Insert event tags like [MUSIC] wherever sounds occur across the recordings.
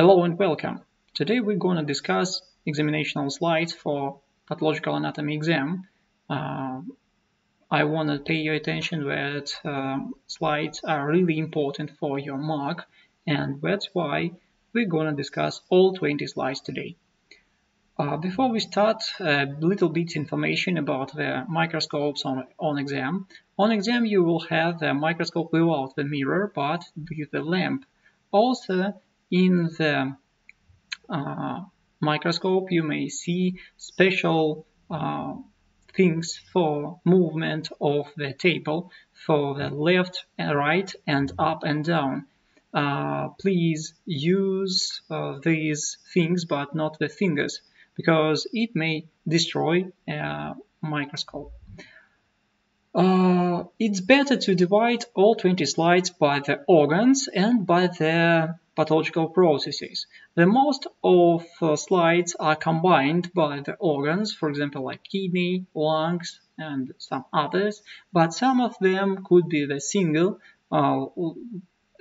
Hello and welcome. Today we're going to discuss examinational slides for pathological anatomy exam. Uh, I want to pay your attention that uh, slides are really important for your mark and that's why we're going to discuss all 20 slides today. Uh, before we start, a little bit information about the microscopes on, on exam. On exam you will have the microscope without the mirror but with the lamp. Also in the uh, microscope you may see special uh, things for movement of the table for the left and right and up and down. Uh, please use uh, these things but not the fingers because it may destroy a microscope. Uh, it's better to divide all 20 slides by the organs and by the pathological processes. The most of uh, slides are combined by the organs, for example, like kidney, lungs, and some others, but some of them could be the single, uh,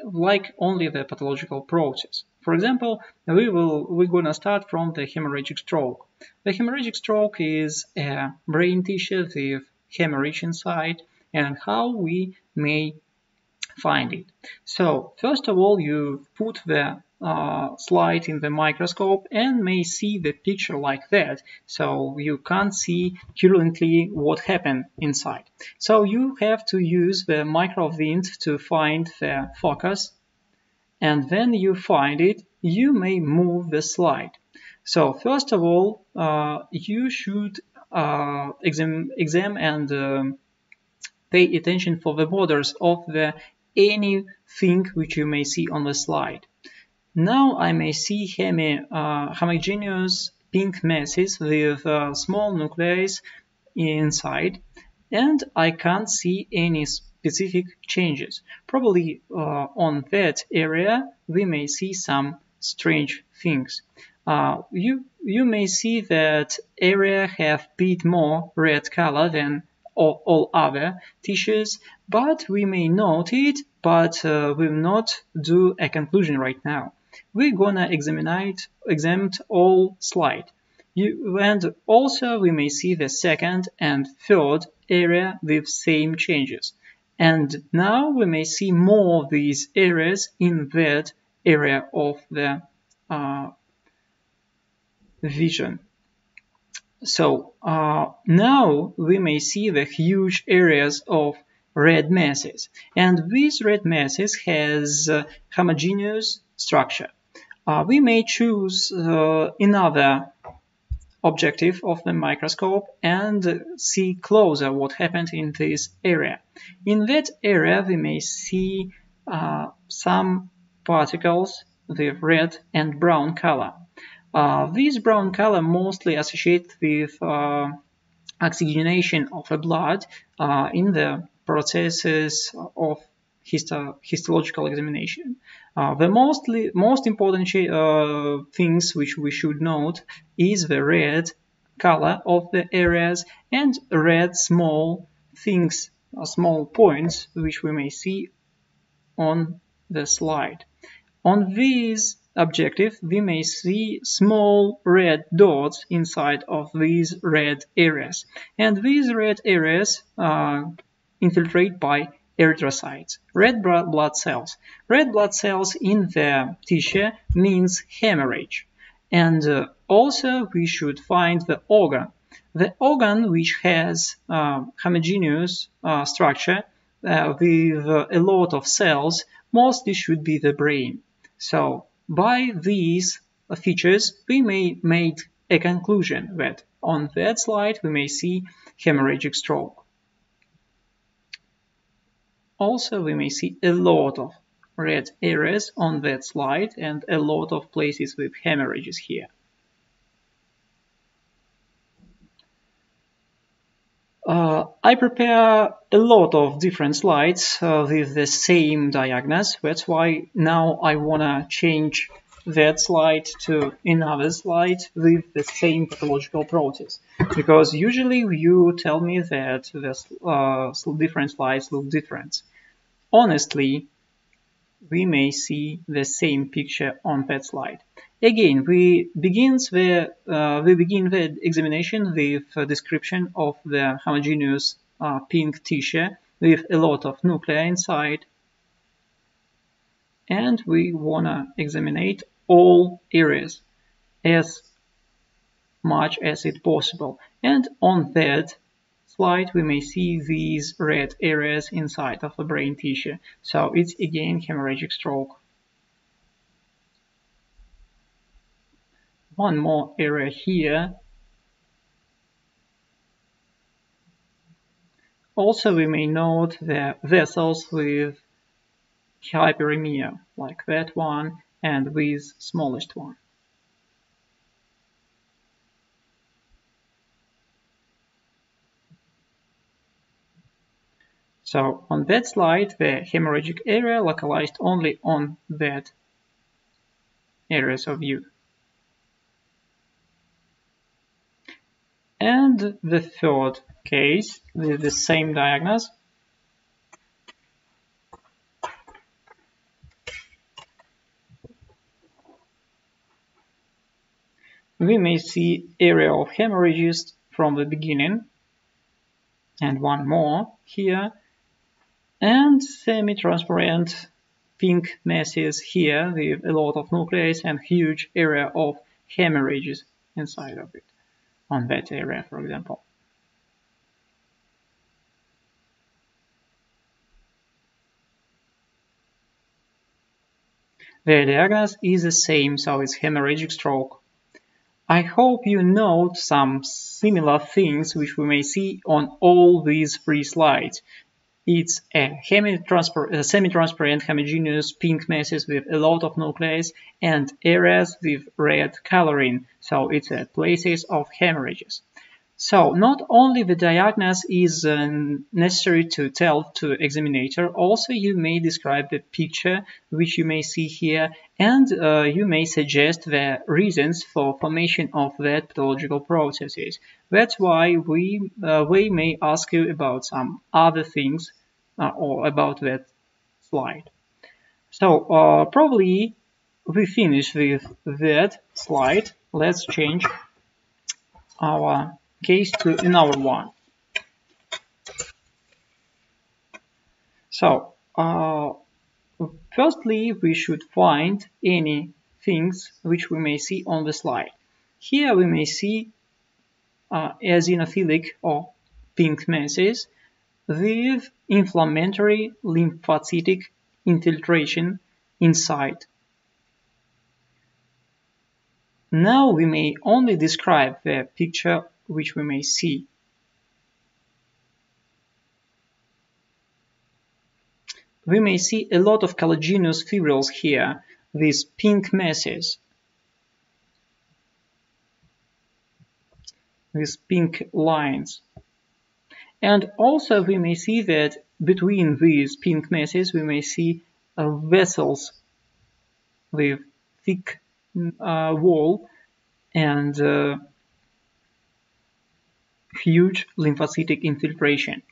like only the pathological process. For example, we will we're gonna start from the hemorrhagic stroke. The hemorrhagic stroke is a brain tissue with hemorrhage inside and how we may find it. So first of all you put the uh, slide in the microscope and may see the picture like that so you can't see currently what happened inside. So you have to use the microwind to find the focus and when you find it you may move the slide. So first of all uh, you should uh, exam, exam and um, pay attention for the borders of the anything which you may see on the slide. Now I may see hemi, uh, homogeneous pink masses with uh, small nuclei inside and I can't see any specific changes. Probably uh, on that area we may see some strange things. Uh, you, you may see that area have bit more red color than all, other tissues, but we may note it, but uh, will not do a conclusion right now. We're gonna examine it, all slide. You, and also we may see the second and third area with same changes. And now we may see more of these areas in that area of the uh, vision. So uh, now we may see the huge areas of red masses and these red masses has uh, homogeneous structure. Uh, we may choose uh, another objective of the microscope and see closer what happened in this area. In that area we may see uh, some particles with red and brown color. Uh, this brown color mostly associated with uh, oxygenation of the blood uh, in the processes of histo histological examination. Uh, the mostly, most important uh, things which we should note is the red color of the areas and red small things, uh, small points which we may see on the slide. On these objective, we may see small red dots inside of these red areas. And these red areas uh, infiltrate by erythrocytes, red blood cells. Red blood cells in the tissue means hemorrhage. And uh, also we should find the organ. The organ which has uh, homogeneous uh, structure uh, with a lot of cells mostly should be the brain. So by these features, we may make a conclusion that on that slide we may see hemorrhagic stroke. Also, we may see a lot of red areas on that slide and a lot of places with hemorrhages here. Uh, I prepare a lot of different slides uh, with the same diagnosis. That's why now I wanna change that slide to another slide with the same pathological process. Because usually you tell me that the uh, different slides look different. Honestly, we may see the same picture on that slide. Again, we begins the uh, we begin the examination with a description of the homogeneous uh, pink tissue with a lot of nuclei inside, and we wanna examine all areas as much as it possible. And on that slide, we may see these red areas inside of the brain tissue. So it's again hemorrhagic stroke. One more area here. Also, we may note the vessels with hyperemia, like that one, and with smallest one. So on that slide, the hemorrhagic area localized only on that areas of view. And the third case with the same diagnosis we may see area of hemorrhages from the beginning and one more here and semi-transparent pink masses here with a lot of nuclei and huge area of hemorrhages inside of it on that area, for example. The diagnosis is the same, so it's hemorrhagic stroke. I hope you note some similar things which we may see on all these three slides. It's a semi-transparent homogeneous pink masses with a lot of nuclei and areas with red coloring, so it's a places of hemorrhages. So not only the diagnosis is uh, necessary to tell to examinator, also you may describe the picture which you may see here and uh, you may suggest the reasons for formation of that pathological processes. That's why we, uh, we may ask you about some other things or about that slide. So uh, probably we finish with that slide. Let's change our case to another one. So uh, firstly, we should find any things which we may see on the slide. Here we may see uh, or pink masses with inflammatory lymphocytic infiltration inside. Now we may only describe the picture which we may see. We may see a lot of collagenous fibrils here, these pink masses. These pink lines. And also we may see that between these pink masses we may see uh, vessels with thick uh, wall and uh, huge lymphocytic infiltration.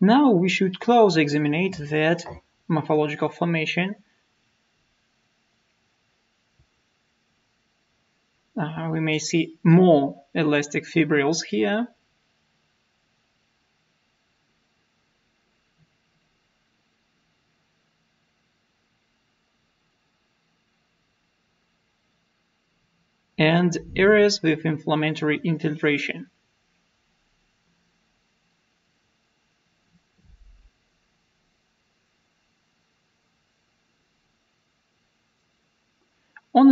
Now we should close examine that morphological formation. Uh, we may see more elastic fibrils here. and areas with inflammatory infiltration.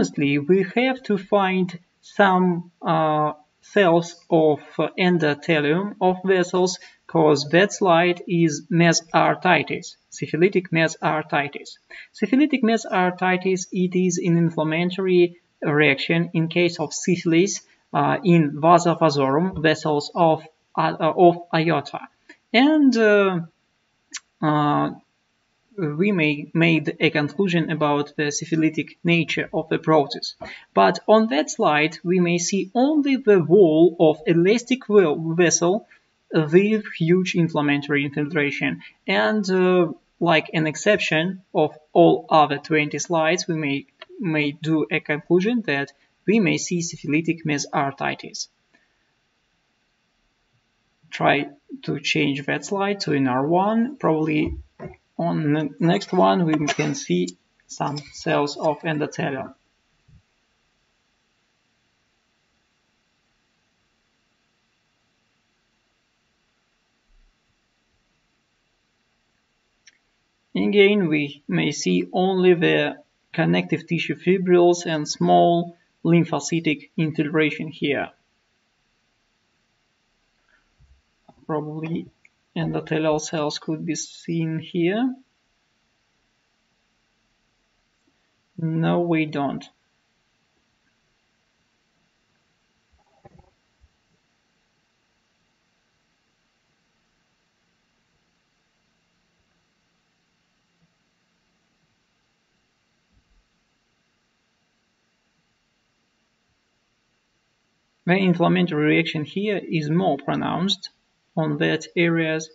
Honestly, we have to find some uh, cells of endothelium of vessels because that slide is mesarteritis, syphilitic mesarteritis. Syphilitic mesarteritis, it is an inflammatory reaction in case of syphilis uh, in vasa vasorum, vessels of, uh, of aorta. And uh, uh we may made a conclusion about the syphilitic nature of the process. But on that slide, we may see only the wall of elastic vessel with huge inflammatory infiltration. And uh, like an exception of all other 20 slides, we may, may do a conclusion that we may see syphilitic mesoarteritis. Try to change that slide to NR1. Probably on the next one we can see some cells of endothelium. Again, we may see only the connective tissue fibrils and small lymphocytic infiltration here. Probably endothelial cells could be seen here. No, we don't. The inflammatory reaction here is more pronounced on that areas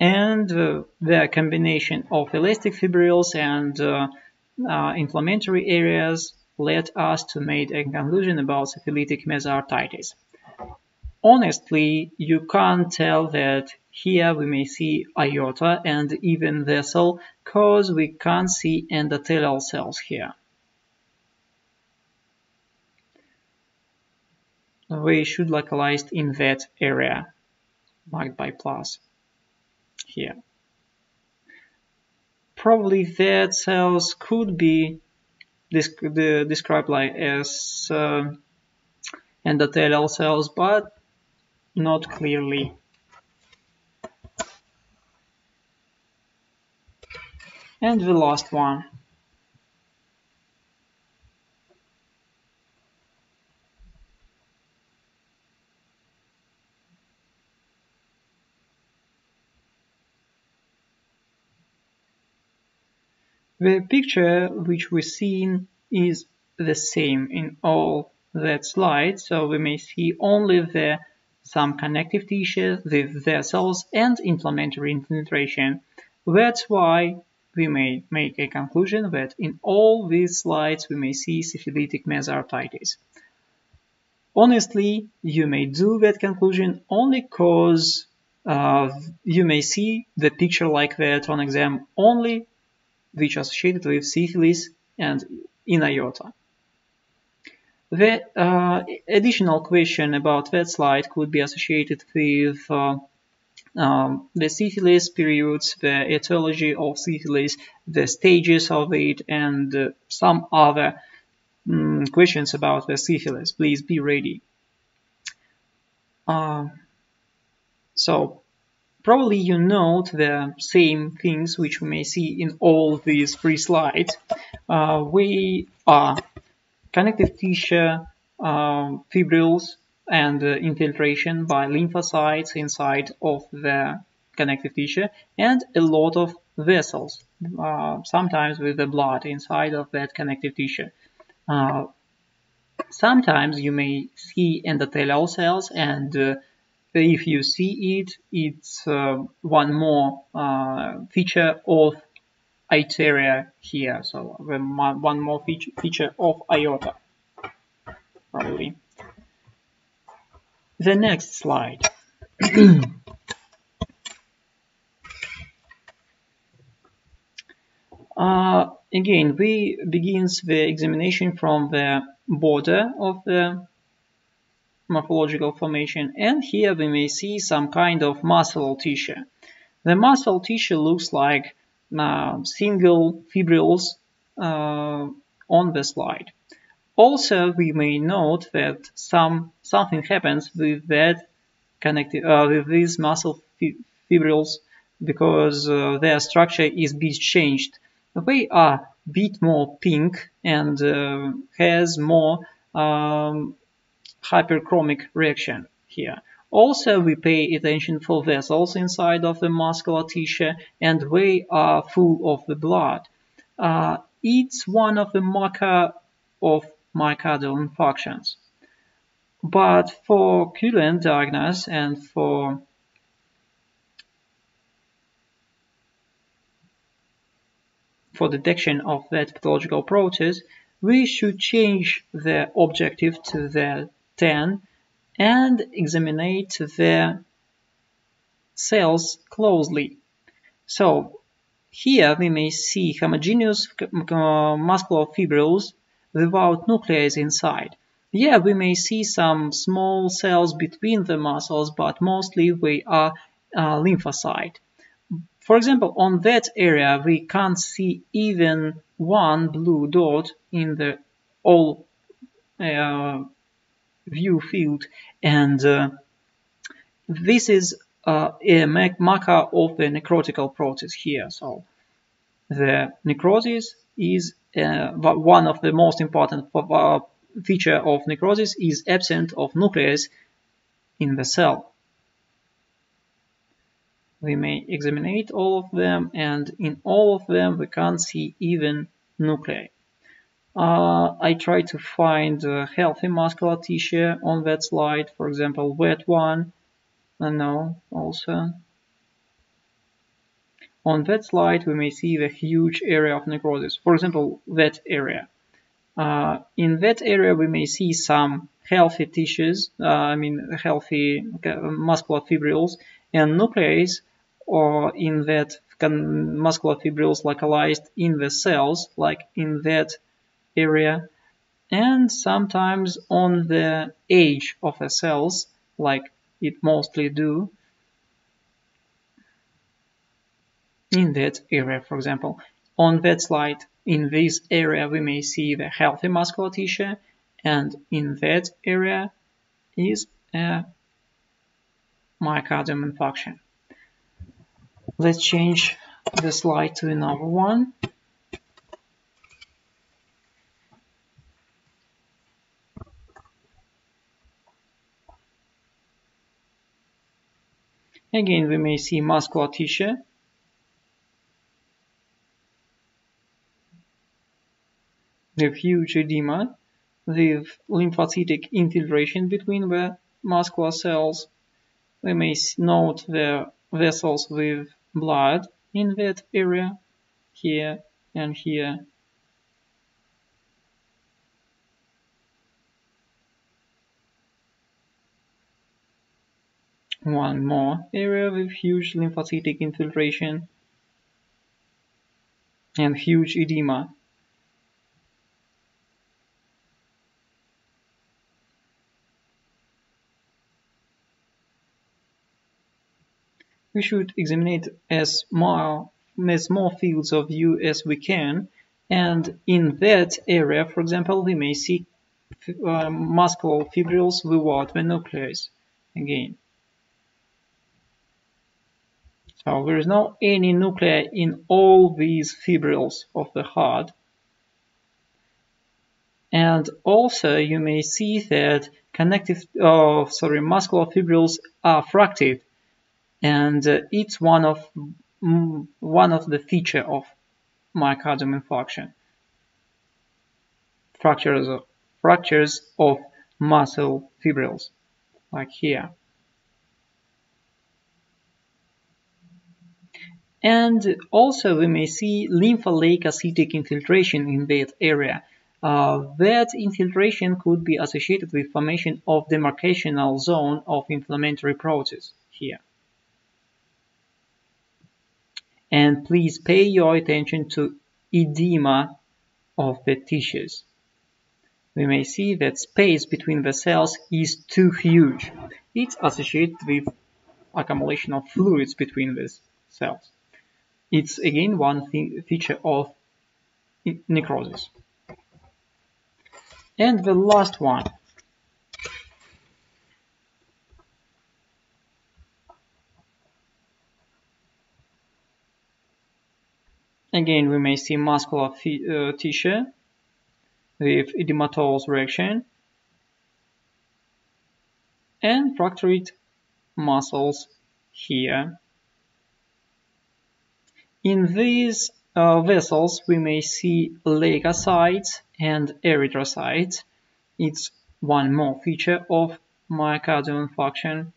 and uh, the combination of elastic fibrils and uh, uh, inflammatory areas led us to make a conclusion about syphilitic mesoarteritis. Honestly, you can't tell that here we may see aorta and even vessel because we can't see endothelial cells here. we should localize in that area marked by plus here. Probably that cells could be described like as uh, endothelial cells, but not clearly. And the last one. The picture which we seen is the same in all that slide, so we may see only the some connective tissue the vessels and inflammatory infiltration. That's why we may make a conclusion that in all these slides we may see syphilitic mesoarteritis. Honestly, you may do that conclusion only because uh, you may see the picture like that on exam only which are associated with syphilis and in. The uh, additional question about that slide could be associated with uh, um, the syphilis periods, the etiology of syphilis, the stages of it, and uh, some other um, questions about the syphilis. Please be ready. Uh, so Probably you note the same things which we may see in all these three slides. Uh, we are connective tissue uh, fibrils and uh, infiltration by lymphocytes inside of the connective tissue and a lot of vessels, uh, sometimes with the blood inside of that connective tissue. Uh, sometimes you may see endothelial cells and uh, if you see it, it's uh, one more uh, feature of iteria here. So one more feature, feature of aorta, probably. The next slide. [CLEARS THROAT] uh, again, we begins the examination from the border of the morphological formation and here we may see some kind of muscle tissue. The muscle tissue looks like uh, single fibrils uh, on the slide. Also, we may note that some something happens with that connected uh, with these muscle fibrils because uh, their structure is bit changed. They are a bit more pink and uh, has more um, hyperchromic reaction here. Also, we pay attention for vessels inside of the muscular tissue and they are full of the blood. Uh, it's one of the marker of myocardial infarctions. But for clinical diagnosis and for for detection of that pathological process, we should change the objective to the 10 and examine the cells closely. So here we may see homogeneous muscular fibrils without nuclei inside. Yeah, we may see some small cells between the muscles, but mostly we are uh, lymphocyte. For example, on that area, we can't see even one blue dot in the all uh, view field, and uh, this is uh, a marker of the necrotical process here. So the necrosis is uh, one of the most important uh, feature of necrosis is absence of nucleus in the cell. We may examine all of them and in all of them we can't see even nuclei. Uh, I try to find healthy muscular tissue on that slide, for example, wet one, and no, also. On that slide, we may see the huge area of necrosis, for example, that area. Uh, in that area, we may see some healthy tissues, uh, I mean, healthy muscular fibrils, and nuclei or in that muscular fibrils localized in the cells, like in that area, and sometimes on the edge of the cells, like it mostly do in that area, for example. On that slide, in this area, we may see the healthy muscular tissue, and in that area is a myocardium infarction. Let's change the slide to another one. Again, we may see muscular tissue with huge edema, the lymphocytic infiltration between the muscular cells. We may note the vessels with blood in that area, here and here. One more area with huge lymphocytic infiltration and huge edema. we should examine as more, as more fields of view as we can. And in that area, for example, we may see uh, muscular fibrils without the nucleus again. So there is no any nuclei in all these fibrils of the heart. And also you may see that connective, uh, sorry, muscular fibrils are fractured and uh, it's one of mm, one of the feature of myocardium infarction. Fractures of, fractures of muscle fibrils, like here. And also we may see lymphogenic infiltration in that area. Uh, that infiltration could be associated with formation of demarcational zone of inflammatory process here and please pay your attention to edema of the tissues. We may see that space between the cells is too huge. It's associated with accumulation of fluids between these cells. It's again one feature of necrosis. And the last one Again, we may see muscular uh, tissue with edematous reaction and fractured muscles here. In these uh, vessels, we may see leukocytes and erythrocytes. It's one more feature of myocardial infarction.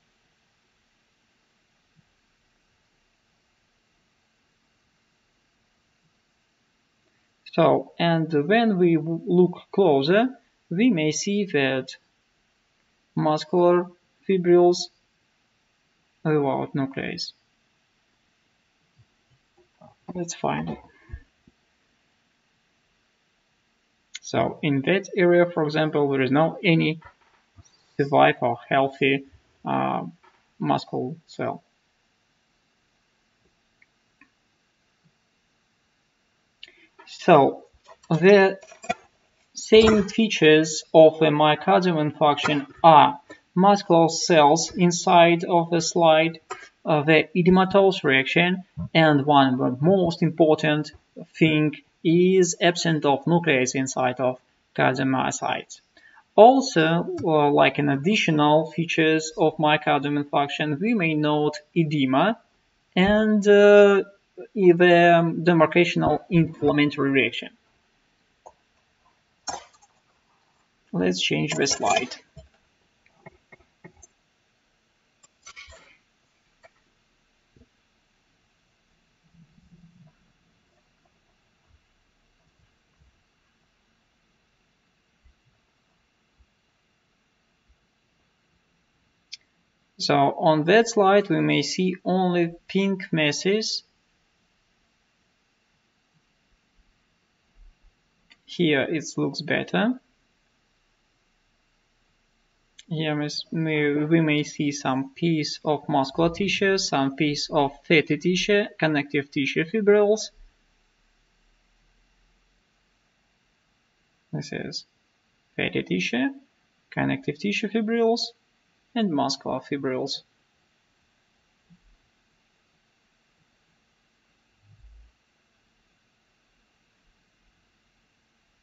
So, and when we look closer, we may see that muscular fibrils without nucleus. Let's find it. So in that area, for example, there is no any survive or healthy uh, muscle cell. So the same features of a myocardial infarction are muscular cells inside of the slide, the edematous reaction, and one of the most important thing is absence of nucleus inside of cardiomyocytes. Also, uh, like an additional features of myocardial infarction, we may note edema and uh, the demarcational inflammatory reaction. Let's change the slide. So on that slide we may see only pink masses. Here it looks better. Here we may see some piece of muscular tissue, some piece of fatty tissue, connective tissue fibrils. This is fatty tissue, connective tissue fibrils, and muscular fibrils.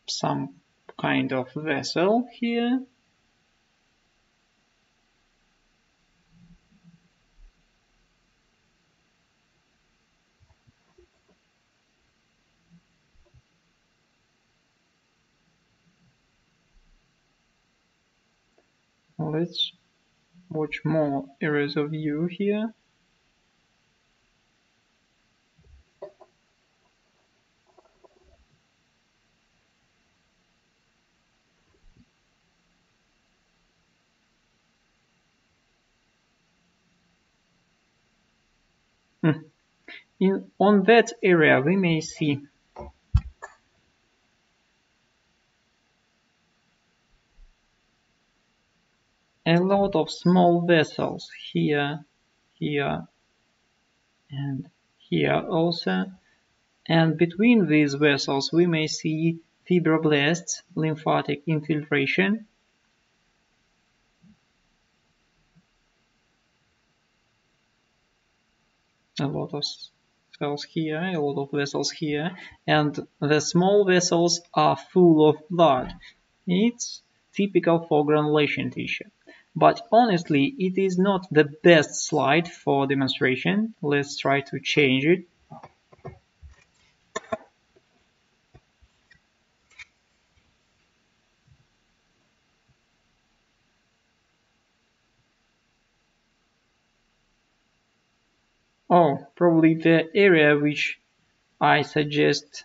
Some kind of vessel here. Let's much more areas of view here. Hmm. In, on that area we may see a lot of small vessels here, here, and here also. And between these vessels we may see fibroblasts, lymphatic infiltration, a lot of cells here, a lot of vessels here, and the small vessels are full of blood. It's typical for granulation tissue. But honestly, it is not the best slide for demonstration. Let's try to change it. Oh, probably the area which I suggest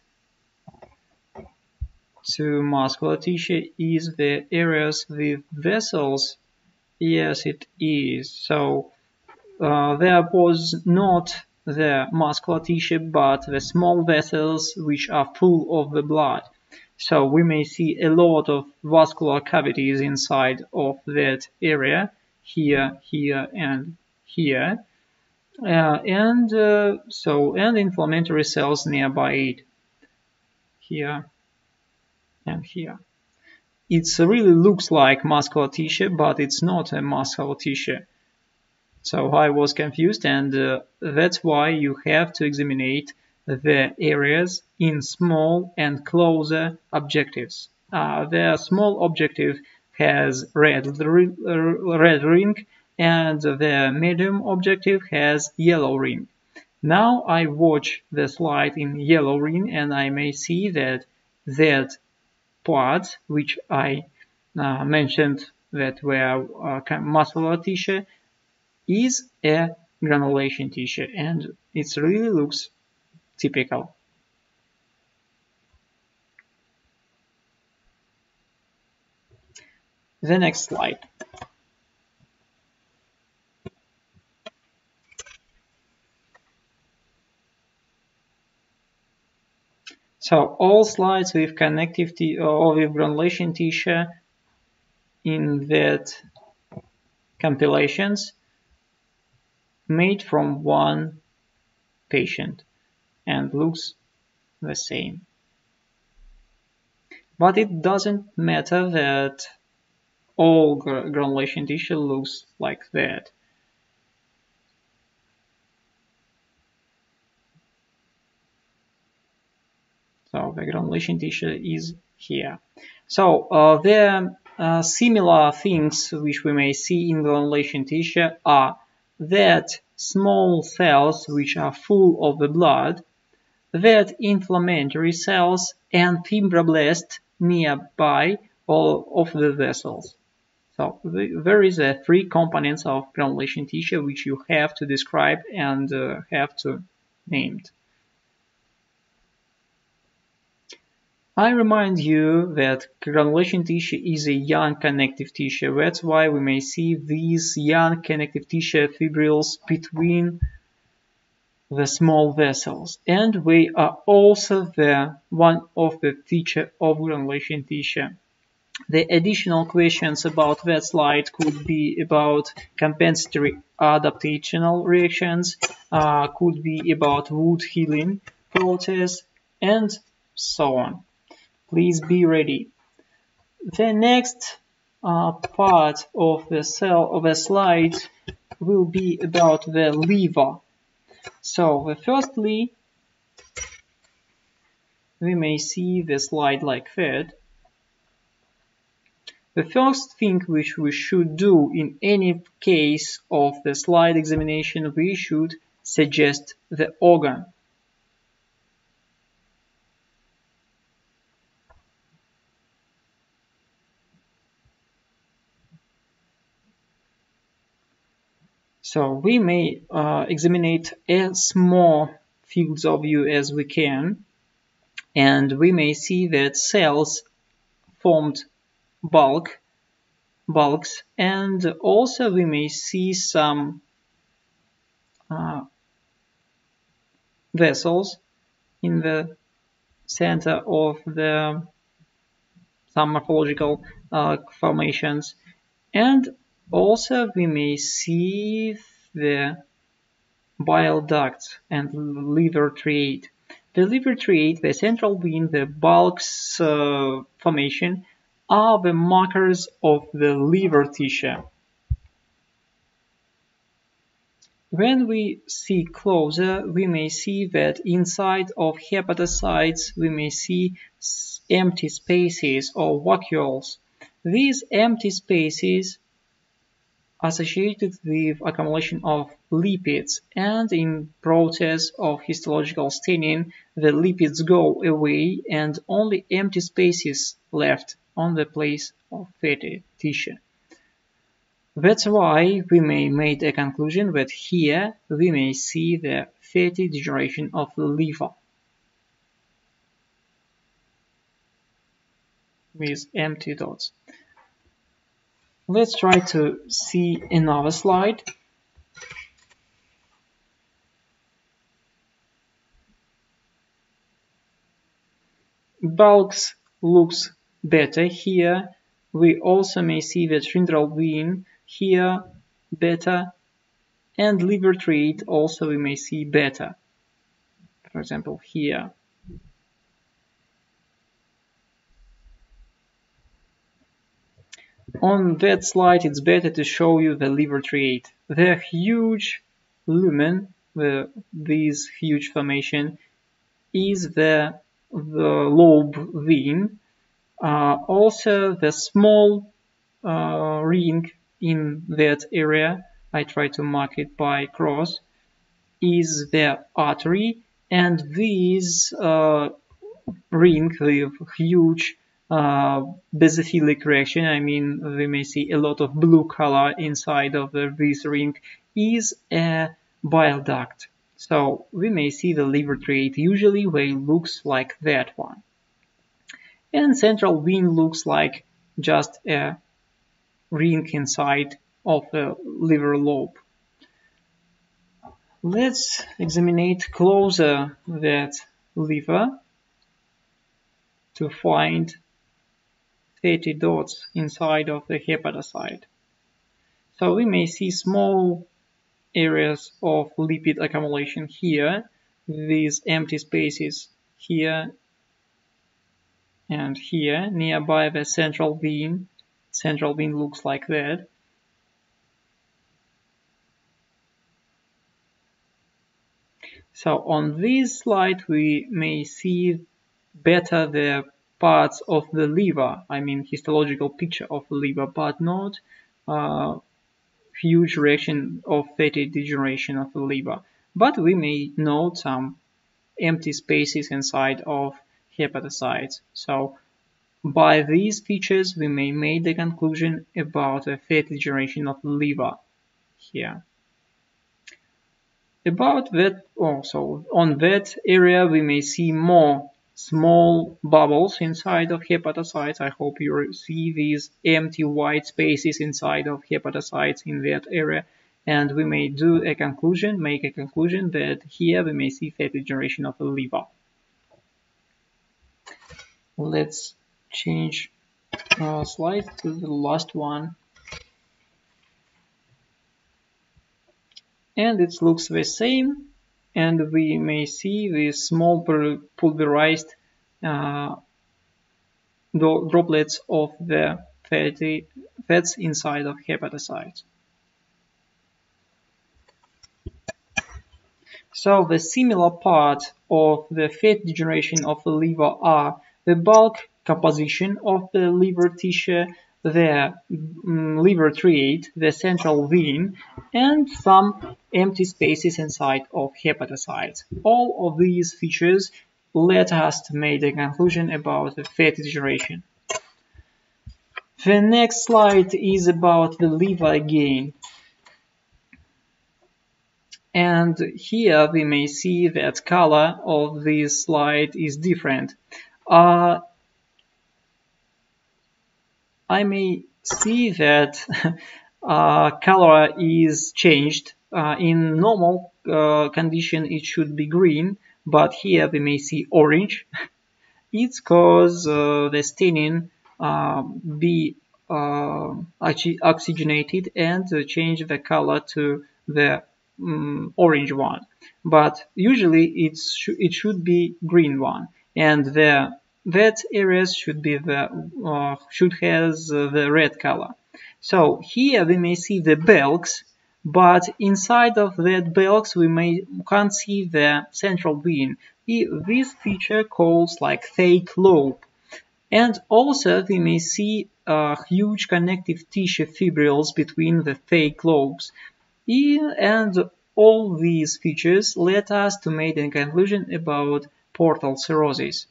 to muscular tissue is the areas with vessels Yes, it is. So uh, there was not the muscular tissue, but the small vessels which are full of the blood. So we may see a lot of vascular cavities inside of that area, here, here, and here. Uh, and uh, so, and inflammatory cells nearby it, here and here it really looks like muscular tissue, but it's not a muscular tissue. So I was confused and uh, that's why you have to examine the areas in small and closer objectives. Uh, the small objective has red, red ring and the medium objective has yellow ring. Now I watch the slide in yellow ring and I may see that that pods, which I uh, mentioned that were uh, muscular tissue, is a granulation tissue and it really looks typical. The next slide. So all slides with connective uh, or with granulation tissue in that compilations made from one patient and looks the same. But it doesn't matter that all granulation tissue looks like that. So the granulation tissue is here. So uh, the uh, similar things which we may see in granulation tissue are that small cells which are full of the blood, that inflammatory cells and fibroblasts nearby all of the vessels. So there is a three components of granulation tissue which you have to describe and uh, have to named. I remind you that granulation tissue is a young connective tissue. That's why we may see these young connective tissue fibrils between the small vessels. And we are also the one of the feature of granulation tissue. The additional questions about that slide could be about compensatory adaptational reactions, uh, could be about wound healing process, and so on. Please be ready. The next uh, part of the cell of the slide will be about the liver. So, firstly, we may see the slide like that. The first thing which we should do in any case of the slide examination, we should suggest the organ. So we may uh, examine as more fields of view as we can and we may see that cells formed bulk bulks and also we may see some uh, vessels in the center of the some morphological uh, formations. And also, we may see the bile ducts and liver triad. The liver triad, the central vein, the bulks uh, formation are the markers of the liver tissue. When we see closer, we may see that inside of hepatocytes we may see empty spaces or vacuoles. These empty spaces associated with accumulation of lipids and in process of histological staining the lipids go away and only empty spaces left on the place of fatty tissue. That's why we may make a conclusion that here we may see the fatty degeneration of the liver. with empty dots. Let's try to see another slide. Bulks looks better here. We also may see the central vein here better and liver triad also we may see better. For example, here. On that slide it's better to show you the liver triad. The huge lumen, the, this huge formation, is the, the lobe vein. Uh, also the small uh, ring in that area, I try to mark it by cross, is the artery and this uh, ring with huge uh, basophilic reaction, I mean we may see a lot of blue color inside of this ring, is a bile duct. So we may see the liver triad usually where it looks like that one. And central vein looks like just a ring inside of a liver lobe. Let's examine closer that liver to find fatty dots inside of the hepatocyte. So we may see small areas of lipid accumulation here, these empty spaces here and here nearby the central vein. Central vein looks like that. So on this slide we may see better the parts of the liver, I mean histological picture of the liver, but not uh, huge reaction of fatty degeneration of the liver. But we may note some empty spaces inside of hepatocytes. So by these features we may make the conclusion about the fatty degeneration of the liver here. About that also, on that area we may see more small bubbles inside of hepatocytes. I hope you see these empty white spaces inside of hepatocytes in that area. And we may do a conclusion, make a conclusion that here we may see fatty degeneration of the liver. Let's change uh, slide to the last one. and it looks the same and we may see the small pulverized uh, droplets of the fatty fats inside of hepatocytes. So the similar part of the fat degeneration of the liver are the bulk composition of the liver tissue the um, liver triad, the central vein, and some empty spaces inside of hepatocytes. All of these features let us to make a conclusion about the fatty degeneration. The next slide is about the liver again. And here we may see that color of this slide is different. Uh, I may see that [LAUGHS] uh, color is changed. Uh, in normal uh, condition it should be green, but here we may see orange. [LAUGHS] it's cause uh, the staining um, be uh, oxygenated and change the color to the um, orange one. But usually it's sh it should be green one, and the that areas should be the uh, should has the red color. So here we may see the bulks, but inside of that bulks we may can't see the central vein. This feature calls like fake lobe. And also we may see uh, huge connective tissue fibrils between the fake lobes. And all these features let us to make a conclusion about portal cirrhosis.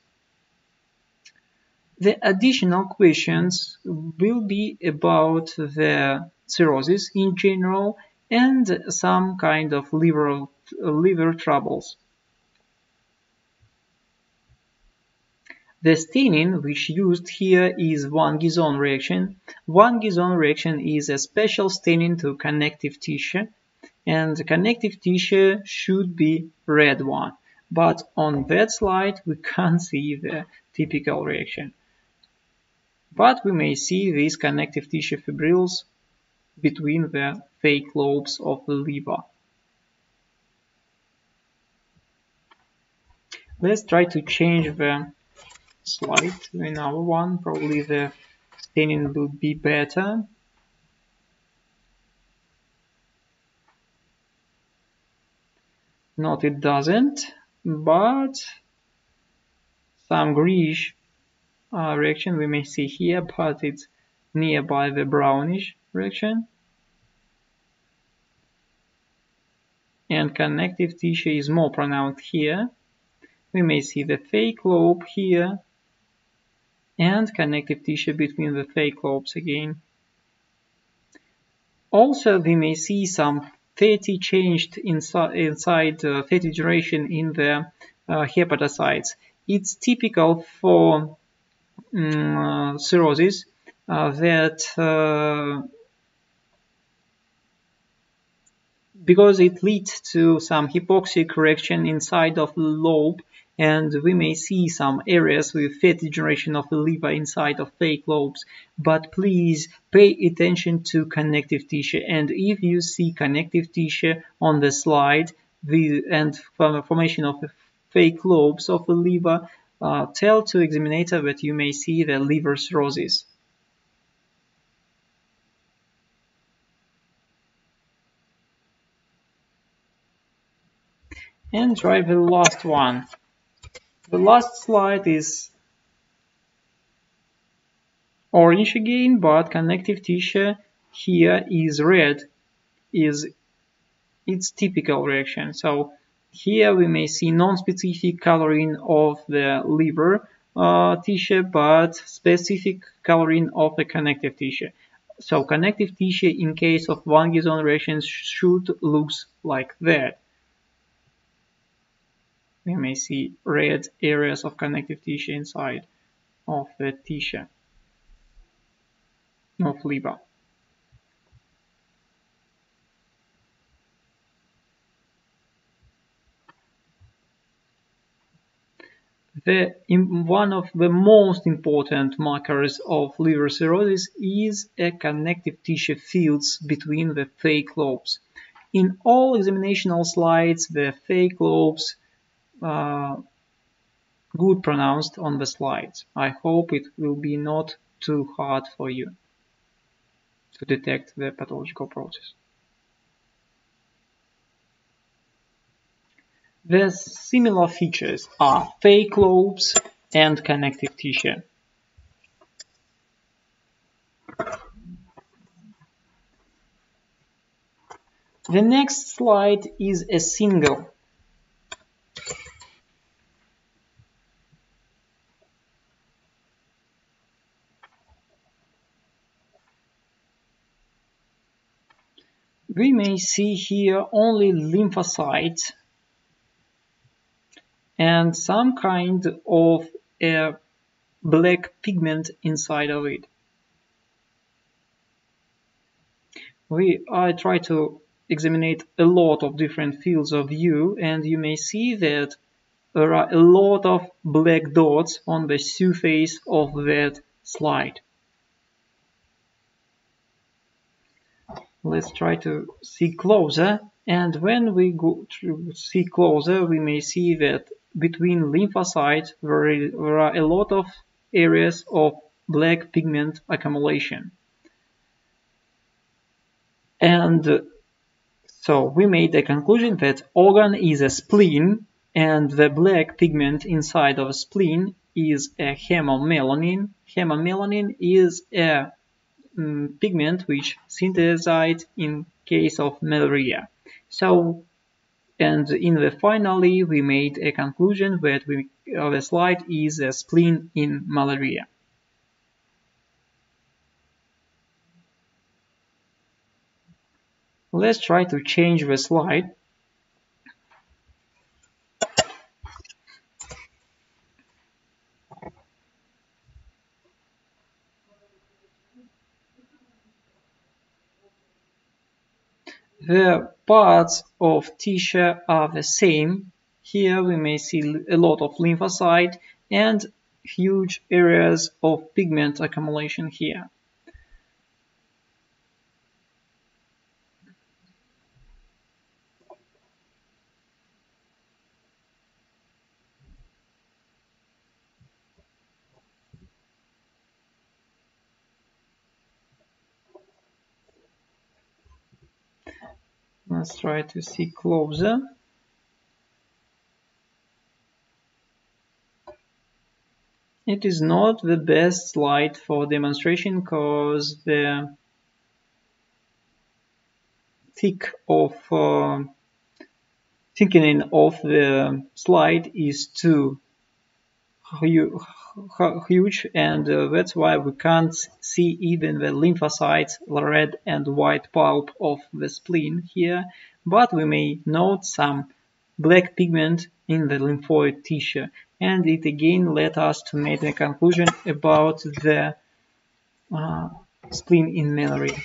The additional questions will be about the cirrhosis in general and some kind of liver, liver troubles. The staining which used here is one Gison reaction. van Gieson reaction is a special staining to connective tissue and the connective tissue should be red one. But on that slide we can't see the typical reaction but we may see these connective tissue fibrils between the fake lobes of the liver. Let's try to change the slide to another one, probably the staining will be better. Not it doesn't, but some greenish uh, reaction we may see here, but it's nearby the brownish reaction. And connective tissue is more pronounced here. We may see the fake lobe here and connective tissue between the fake lobes again. Also, we may see some fatty changed inside, inside uh, fatty duration in the uh, hepatocytes. It's typical for um, cirrhosis uh, that uh, because it leads to some hypoxic reaction inside of the lobe and we may see some areas with fat degeneration of the liver inside of fake lobes. But please pay attention to connective tissue and if you see connective tissue on the slide the and formation of the fake lobes of the liver uh, tell to examiner that you may see the liver cirrhosis and try the last one. The last slide is orange again, but connective tissue here is red, is its typical reaction. So here we may see non-specific coloring of the liver uh, tissue, but specific coloring of the connective tissue. So connective tissue in case of von Gieson reactions should looks like that we may see red areas of connective tissue inside of the tissue of liver. The, one of the most important markers of liver cirrhosis is a connective tissue fields between the fake lobes. In all examinational slides, the fake lobes uh, good pronounced on the slides. I hope it will be not too hard for you to detect the pathological process. The similar features are fake lobes and connective tissue. The next slide is a single we may see here only lymphocytes and some kind of a black pigment inside of it. We I try to examine a lot of different fields of view and you may see that there are a lot of black dots on the surface of that slide. let's try to see closer and when we go to see closer we may see that between lymphocytes there, there are a lot of areas of black pigment accumulation and so we made the conclusion that organ is a spleen and the black pigment inside of a spleen is a hemomelanin. Hemomelanin is a um, pigment which synthesized in case of malaria. So, and in the finally we made a conclusion that we, uh, the slide is a spleen in malaria. Let's try to change the slide The parts of tissue are the same. Here we may see a lot of lymphocyte and huge areas of pigment accumulation here. Let's try to see closer. It is not the best slide for demonstration because the thick of uh, thickening of the slide is too huge and uh, that's why we can't see even the lymphocytes, red and white pulp of the spleen here, but we may note some black pigment in the lymphoid tissue and it again led us to make a conclusion about the uh, spleen in malaria.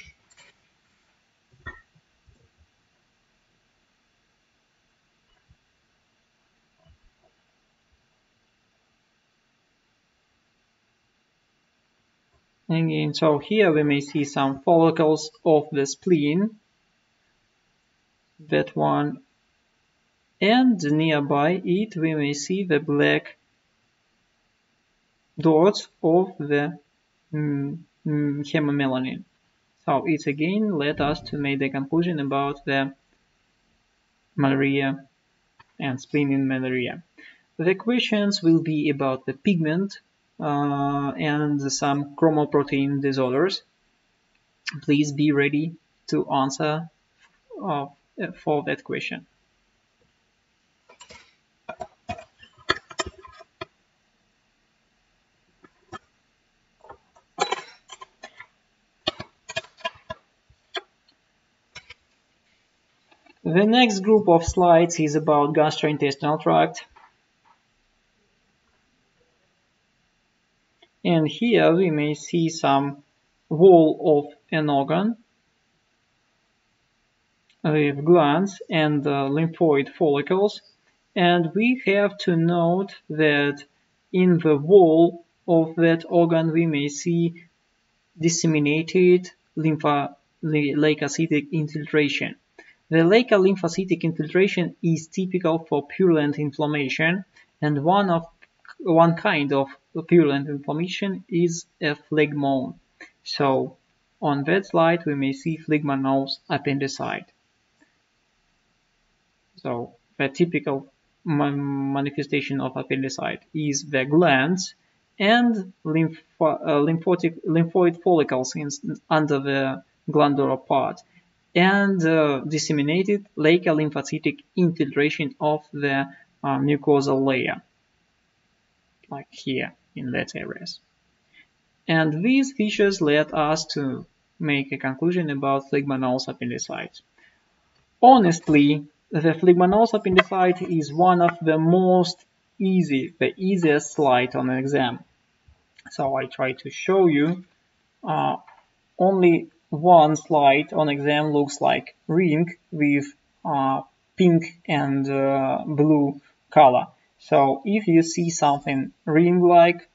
Again, so here we may see some follicles of the spleen. That one. And nearby it we may see the black dots of the mm, mm. So it again led us to make the conclusion about the malaria and spleen in malaria. The questions will be about the pigment and some chromoprotein disorders. Please be ready to answer uh, for that question. The next group of slides is about gastrointestinal tract. Here we may see some wall of an organ with glands and uh, lymphoid follicles. And we have to note that in the wall of that organ we may see disseminated leukocytic infiltration. The leukolymphocytic infiltration is typical for purulent inflammation and one of one kind of purulent inflammation is a phlegmon. So on that slide we may see phlegmonous appendicite. So the typical manifestation of appendicite is the glands and lymph uh, lymphotic, lymphoid follicles in, under the glandular part and uh, disseminated leukolymphocytic infiltration of the uh, mucosal layer like here in that areas. And these features led us to make a conclusion about phlegmonous appendicitis. Honestly, the phlegmonous appendicitis is one of the most easy, the easiest slide on an exam. So I try to show you uh, only one slide on exam looks like ring with uh, pink and uh, blue color. So if you see something ring-like,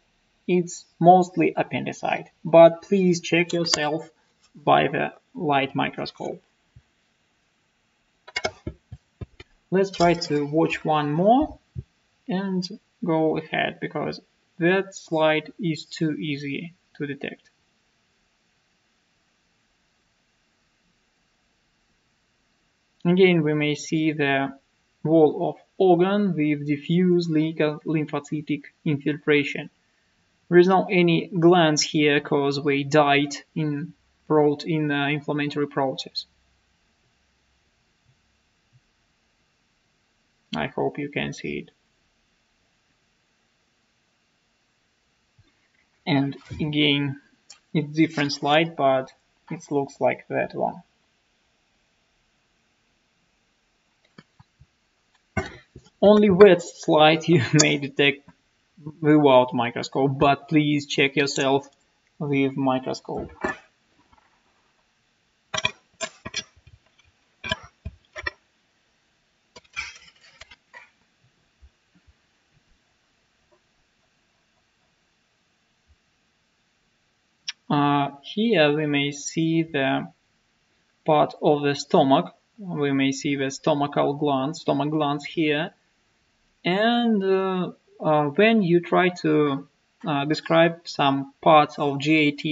it's mostly appendicite, but please check yourself by the light microscope. Let's try to watch one more and go ahead because that slide is too easy to detect. Again, we may see the wall of organ with diffuse lymphocytic infiltration. There is no any glands here because we died in in the inflammatory process. I hope you can see it. And again, it's different slide, but it looks like that one. Only with slide you [LAUGHS] may detect without microscope, but please check yourself with microscope. Uh, here we may see the part of the stomach. We may see the stomachal glands, stomach glands here and uh, uh, when you try to uh, describe some parts of GAT,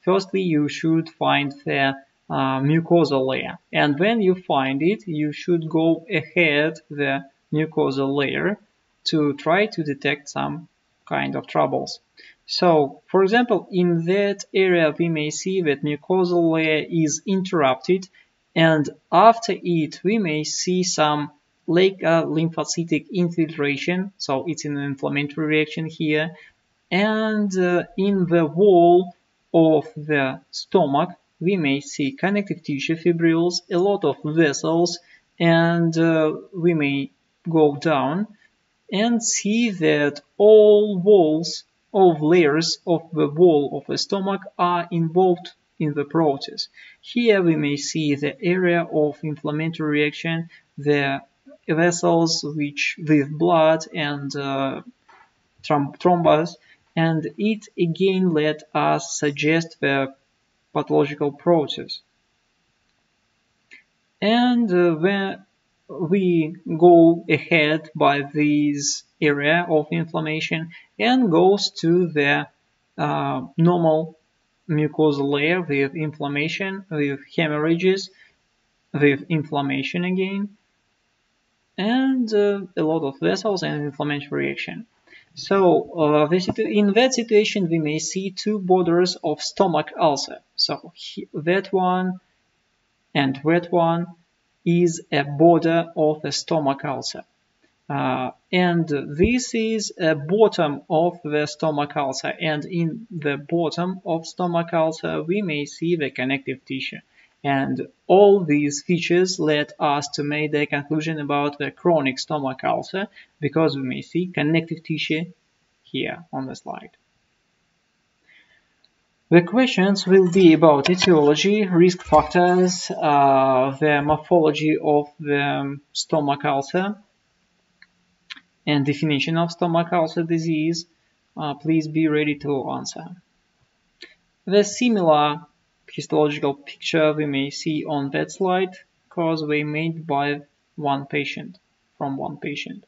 firstly you should find the uh, mucosal layer. And when you find it, you should go ahead the mucosal layer to try to detect some kind of troubles. So, for example, in that area we may see that mucosal layer is interrupted and after it we may see some like a lymphocytic infiltration, so it's an inflammatory reaction here, and uh, in the wall of the stomach we may see connective tissue fibrils, a lot of vessels, and uh, we may go down and see that all walls of layers of the wall of the stomach are involved in the process. Here we may see the area of inflammatory reaction, the vessels which with blood and uh, thrombus and it again let us suggest the pathological process. And uh, when we go ahead by this area of inflammation and goes to the uh, normal mucosal layer with inflammation, with hemorrhages, with inflammation again, and uh, a lot of vessels and inflammatory reaction. So uh, in that situation, we may see two borders of stomach ulcer. So that one and that one is a border of a stomach ulcer. Uh, and this is a bottom of the stomach ulcer and in the bottom of stomach ulcer we may see the connective tissue and all these features led us to make the conclusion about the chronic stomach ulcer because we may see connective tissue here on the slide. The questions will be about etiology, risk factors, uh, the morphology of the stomach ulcer, and definition of stomach ulcer disease. Uh, please be ready to answer. The similar histological picture we may see on that slide because they made by one patient, from one patient.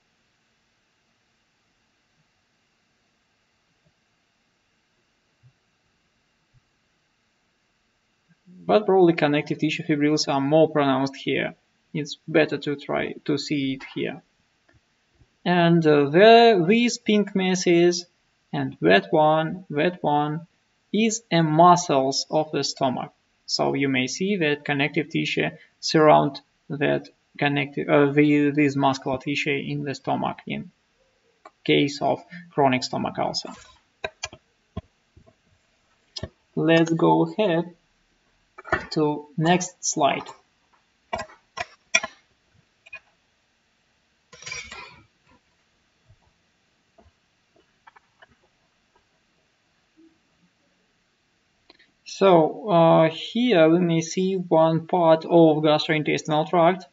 But probably connective tissue fibrils are more pronounced here. It's better to try to see it here. And uh, there, these pink masses and that one, that one, is a muscles of the stomach. So you may see that connective tissue surround that connective uh, the, this muscular tissue in the stomach in case of chronic stomach ulcer. Let's go ahead to next slide. So uh, here we may see one part of gastrointestinal tract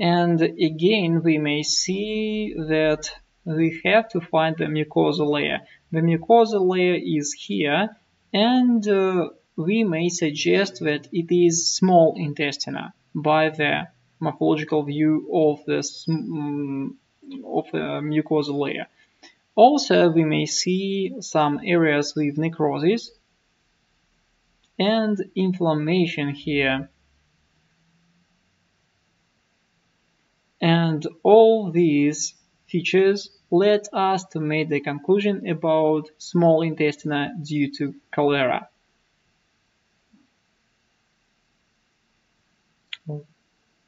and again we may see that we have to find the mucosal layer. The mucosal layer is here and uh, we may suggest that it is small intestine by the morphological view of the, um, of the mucosal layer. Also, we may see some areas with necrosis and inflammation here. And all these features led us to make the conclusion about small intestine due to cholera.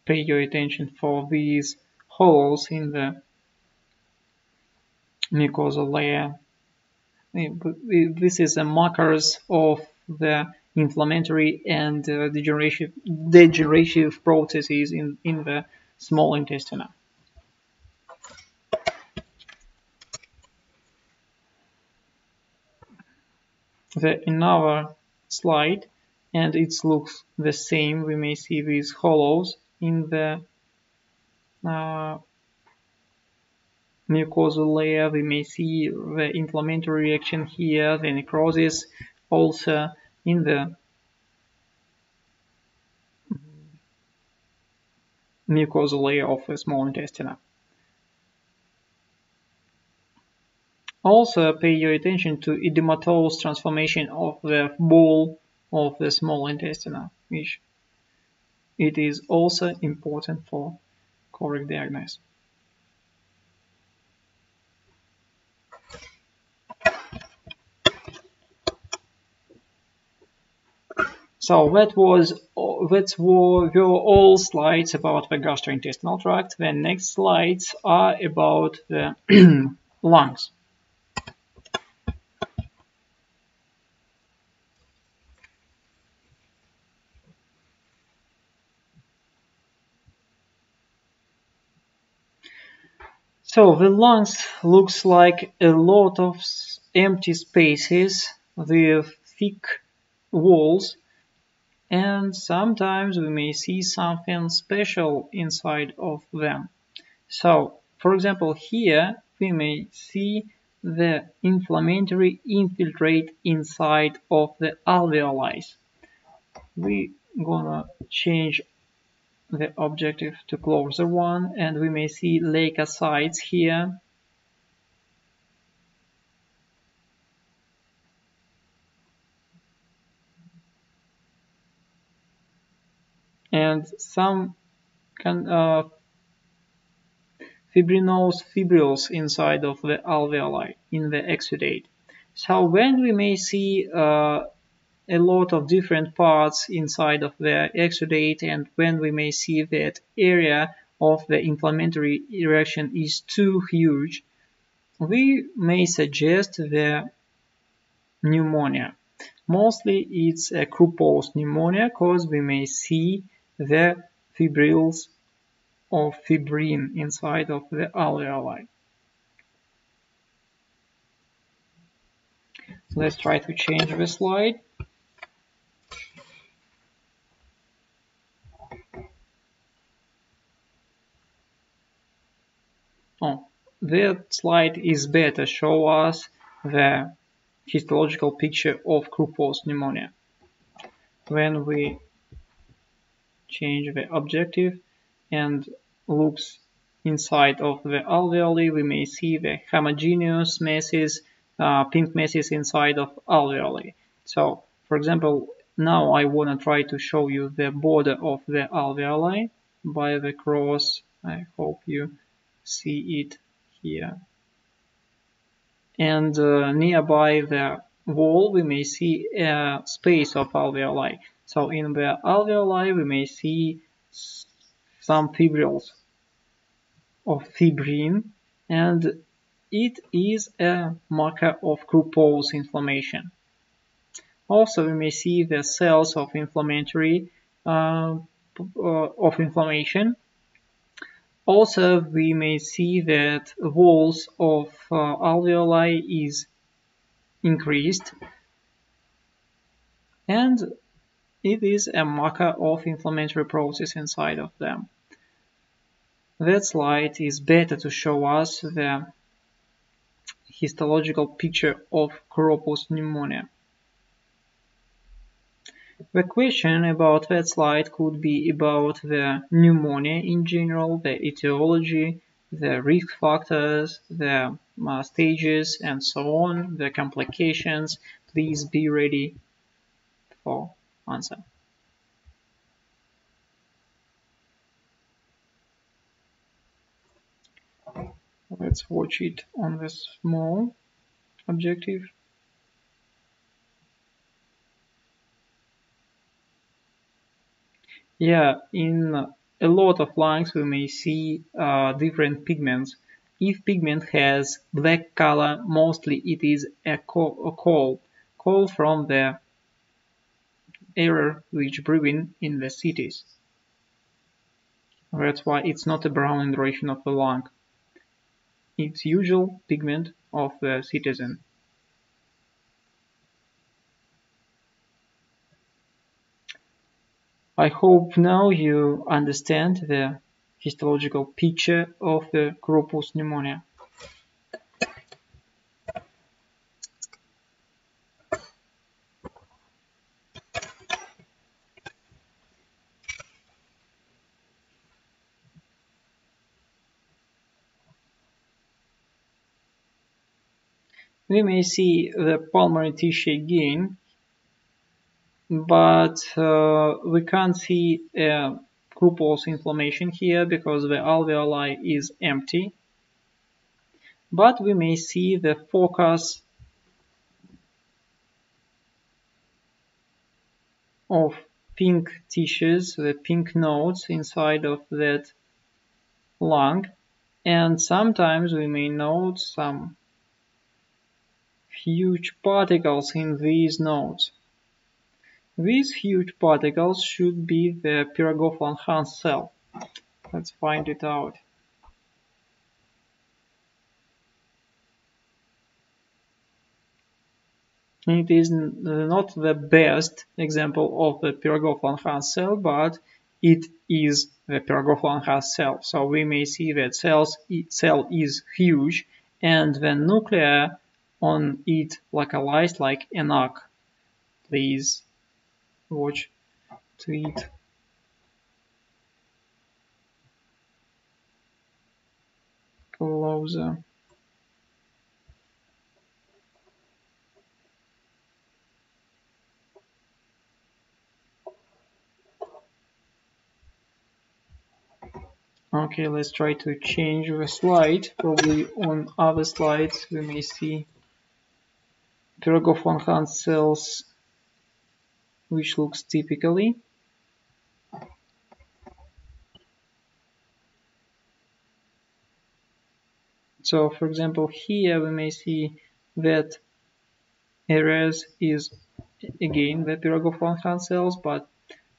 Pay your attention for these holes in the mucosal layer. This is a markers of the inflammatory and uh, degenerative, degenerative processes in, in the small intestine. The another slide and it looks the same. We may see these hollows in the uh, mucosal layer. We may see the inflammatory reaction here, the necrosis also in the mucosal layer of the small intestine. Also pay your attention to edematous transformation of the ball of the small intestine, which it is also important for correct diagnosis. So that was that were all slides about the gastrointestinal tract. The next slides are about the [CLEARS THROAT] lungs. So the lungs looks like a lot of empty spaces with thick walls and sometimes we may see something special inside of them. So, for example, here we may see the inflammatory infiltrate inside of the alveoli. We're gonna change the objective to closer one and we may see leukocytes here and some can uh, fibrinous fibrils inside of the alveoli in the exudate. So when we may see uh, a lot of different parts inside of the exudate and when we may see that area of the inflammatory erection is too huge, we may suggest the pneumonia. Mostly it's a croupous pneumonia because we may see the fibrils of fibrin inside of the alveoli. Let's try to change the slide. Oh, that slide is better, show us the histological picture of croupous pneumonia. When we change the objective and looks inside of the alveoli, we may see the homogeneous masses, uh, pink masses inside of alveoli. So, for example, now I want to try to show you the border of the alveoli by the cross. I hope you see it here. And uh, nearby the wall, we may see a space of alveoli. So in the alveoli, we may see some fibrils of fibrin and it is a marker of croupous inflammation. Also, we may see the cells of inflammatory uh, uh, of inflammation. Also, we may see that walls of uh, alveoli is increased and it is a marker of inflammatory process inside of them. That slide is better to show us the histological picture of croupous pneumonia. The question about that slide could be about the pneumonia in general, the etiology, the risk factors, the uh, stages, and so on, the complications. Please be ready for answer. Let's watch it on the small objective. Yeah, in a lot of lines we may see uh, different pigments. If pigment has black color, mostly it is a, a coal, coal from the air which breathing in the cities. That's why it's not a brown induration of the lung. It's usual pigment of the citizen. I hope now you understand the histological picture of the croupous pneumonia. We may see the pulmonary tissue again, but uh, we can't see a croupous inflammation here because the alveoli is empty. But we may see the focus of pink tissues, the pink nodes inside of that lung. And sometimes we may note some huge particles in these nodes. These huge particles should be the Pirogov-Langhans cell. Let's find it out. It is not the best example of the Pirogov-Langhans cell, but it is the Pirogov-Langhans cell. So we may see that cells, cell is huge and the nuclei on it localized like arc. Please watch it. closer. Okay, let's try to change the slide. Probably on other slides we may see Langhans cells which looks typically. So for example here we may see that areas is again the Langhans cells but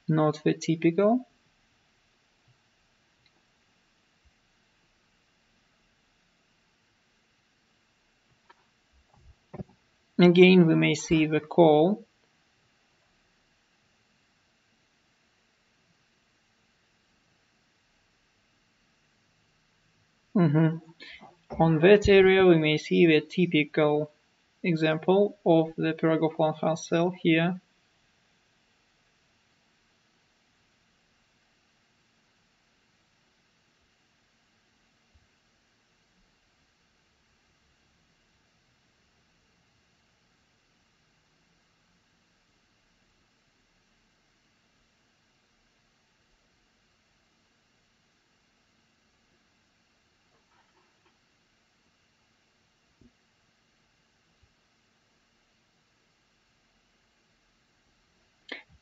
not the typical. Again, we may see the call Mm -hmm. On that area, we may see the typical example of the Pirogov Langhans cell here.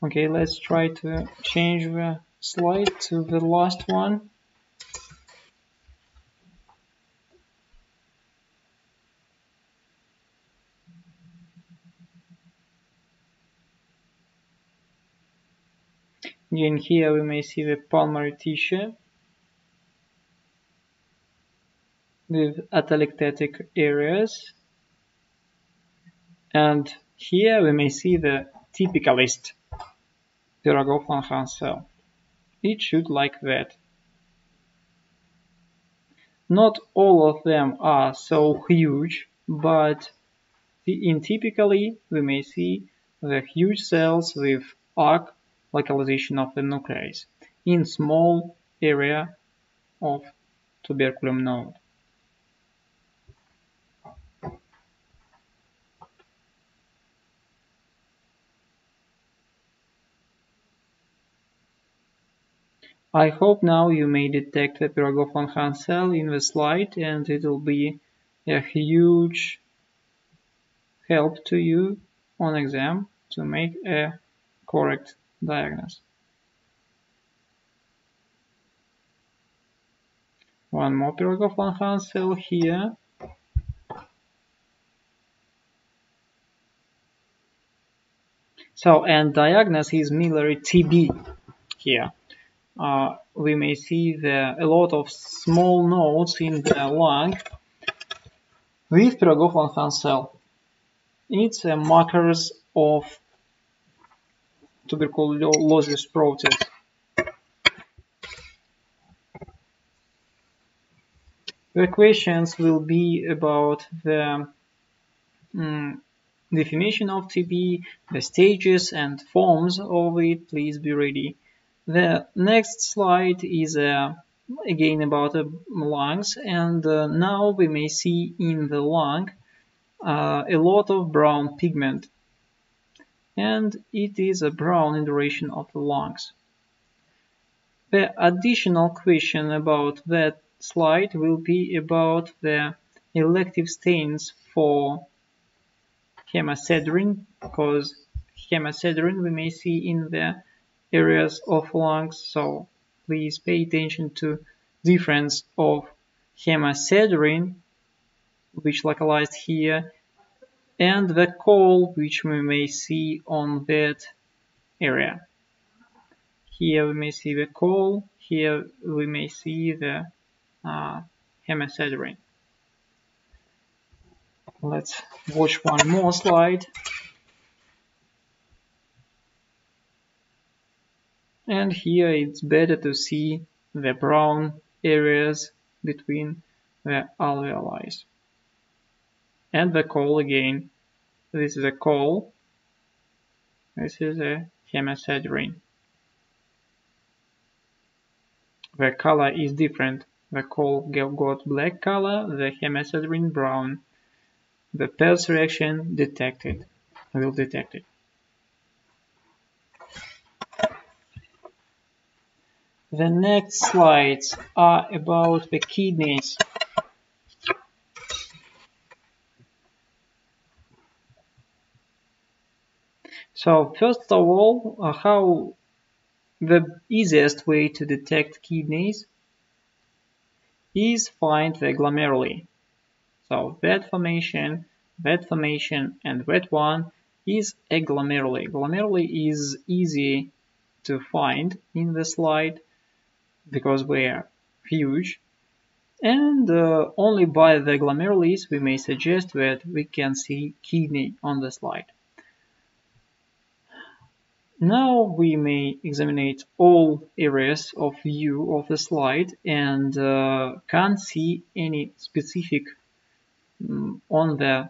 Okay, let's try to change the slide to the last one. Again, here we may see the pulmonary tissue with atelectatic areas. And here we may see the typicalist Pirogov Langhans cell. It should like that. Not all of them are so huge, but in typically we may see the huge cells with arc localization of the nucleus in small area of tuberculum node. I hope now you may detect the Langhans cell in the slide and it will be a huge help to you on exam to make a correct diagnosis. One more Langhans cell here. So, and diagnosis is miliary TB here uh, we may see the, a lot of small nodes in the lung with Pirogov Langhans cell. It's a markers of tuberculosis process. The questions will be about the um, definition of TB, the stages and forms of it. Please be ready. The next slide is uh, again about the lungs and uh, now we may see in the lung uh, a lot of brown pigment and it is a brown induration of the lungs. The additional question about that slide will be about the elective stains for hemosiderin because hemosiderin we may see in the areas of lungs so please pay attention to difference of hemosiderin which localized here and the call which we may see on that area. Here we may see the call here we may see the uh, hemosiderin let's watch one more slide and here it's better to see the brown areas between the alveoli. and the col again. This is a col. This is a hemosiderin. The color is different. The col got black color, the hemosiderin brown. The Perls reaction detected will detect it. The next slides are about the kidneys. So first of all, uh, how the easiest way to detect kidneys is find the glomeruli. So that formation, that formation, and that one is a glomeruli. Glomeruli is easy to find in the slide because we are huge and uh, only by the glomerulus we may suggest that we can see kidney on the slide. Now we may examine all areas of view of the slide and uh, can't see any specific um, on the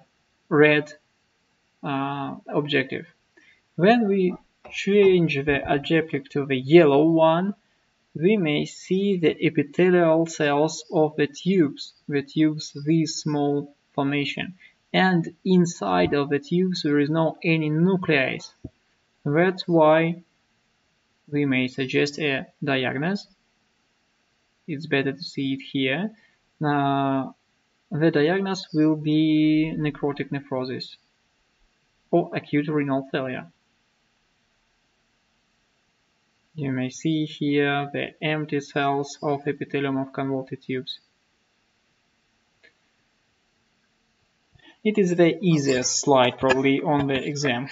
red uh, objective. When we change the objective to the yellow one, we may see the epithelial cells of the tubes, the tubes this small formation, and inside of the tubes there is no any nucleus. That's why we may suggest a diagnosis. It's better to see it here. Now, the diagnosis will be necrotic nephrosis or acute renal failure. You may see here the empty cells of epithelium of convoluted tubes. It is the easiest slide probably on the exam.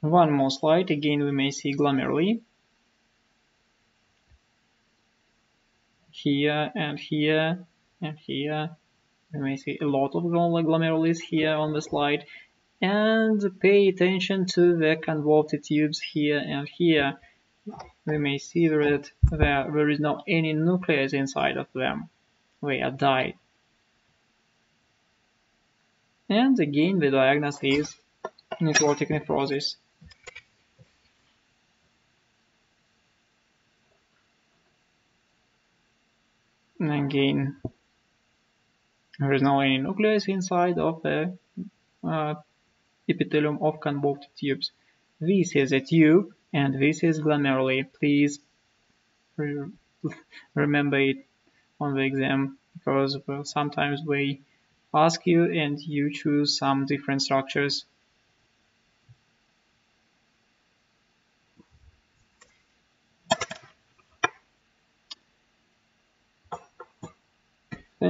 One more slide, again we may see glomeruli. Here and here and here. We may see a lot of glomerulus here on the slide. And pay attention to the convoluted tubes here and here. We may see that there, there is not any nucleus inside of them. They are died. And again the diagnosis is necrotic nephrosis. Again there is no any nucleus inside of the uh, epithelium of convoluted tubes. This is a tube and this is glomeruli. Please re remember it on the exam because well, sometimes we ask you and you choose some different structures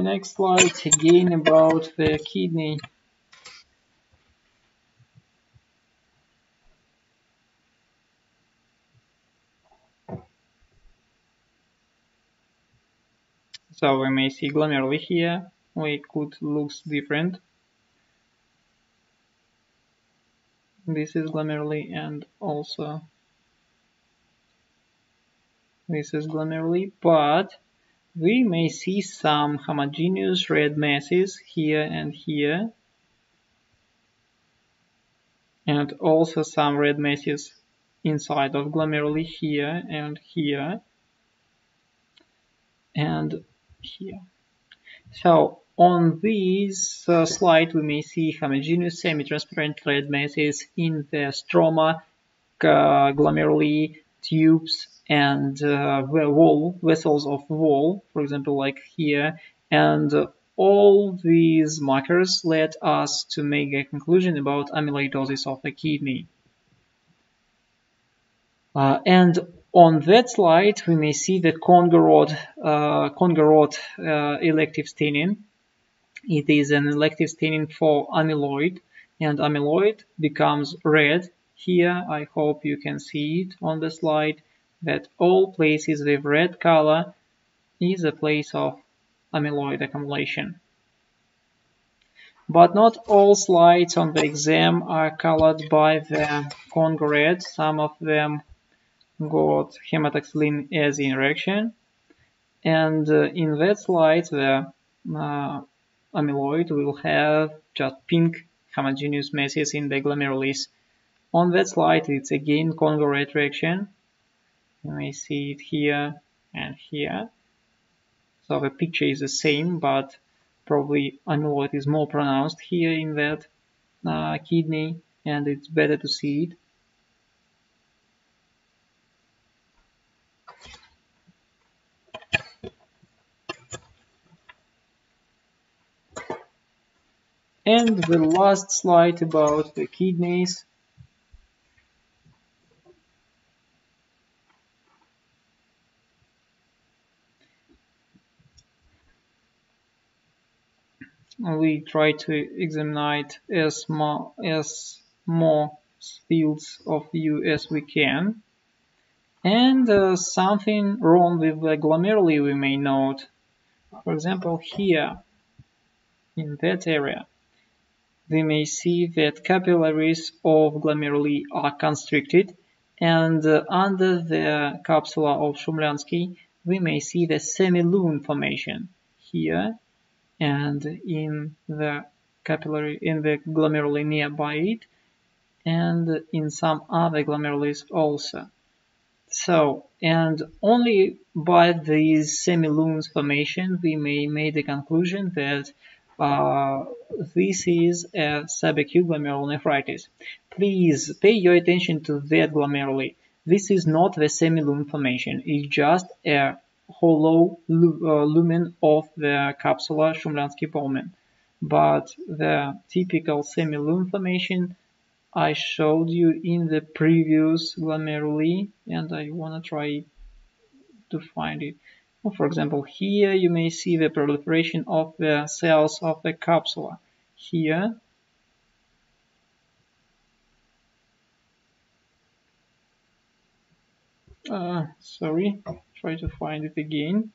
next slide again about the kidney. So we may see glomeruli here, we could looks different. This is glomeruli and also this is glomeruli, but we may see some homogeneous red masses here and here and also some red masses inside of glomeruli here and here and here. So on this uh, slide we may see homogeneous semi-transparent red masses in the stroma, uh, glomeruli, tubes and uh, wall vessels of wall, for example, like here, and all these markers led us to make a conclusion about amyloidosis of the kidney. Uh, and on that slide, we may see the Congo red, uh, Congo red uh, elective staining. It is an elective staining for amyloid, and amyloid becomes red. Here, I hope you can see it on the slide that all places with red color is a place of amyloid accumulation. But not all slides on the exam are colored by the Congo red. Some of them got hematoxylin eosin reaction. And uh, in that slide, the uh, amyloid will have just pink homogeneous masses in the glomerulus. On that slide, it's again Congo red reaction. You may see it here and here. So the picture is the same, but probably amyloid is more pronounced here in that uh, kidney and it's better to see it. And the last slide about the kidneys. We try to examine as, more as more fields of view as we can. And uh, something wrong with the glomeruli we may note. For example, here, in that area, we may see that capillaries of glomeruli are constricted and uh, under the capsula of Shumlyansky we may see the semi-lune formation here and in the capillary in the glomeruli nearby it and in some other glomeruli also. So, and only by these semi-lunes formation we may make the conclusion that uh, this is a subacute glomerulonephritis. Please pay your attention to that glomeruli. This is not the semi-lune formation, it's just a hollow lumen of the capsula Shumlyansky-Bowman. But the typical semi-lune formation I showed you in the previous glomeruli and I want to try to find it. Well, for example, here you may see the proliferation of the cells of the capsula. Here uh, sorry try to find it again.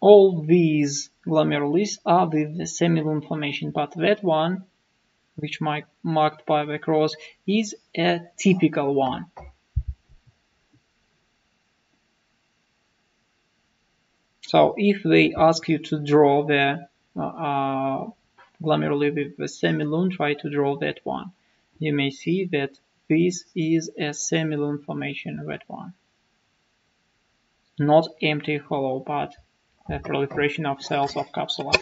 All these glomerulus are with the semi-lune formation but that one which marked by the cross is a typical one. So if they ask you to draw the uh, uh glomeruli with the semi-lune, try to draw that one. You may see that this is a semi-lune formation, that one. Not empty hollow, but a proliferation of cells of capsula.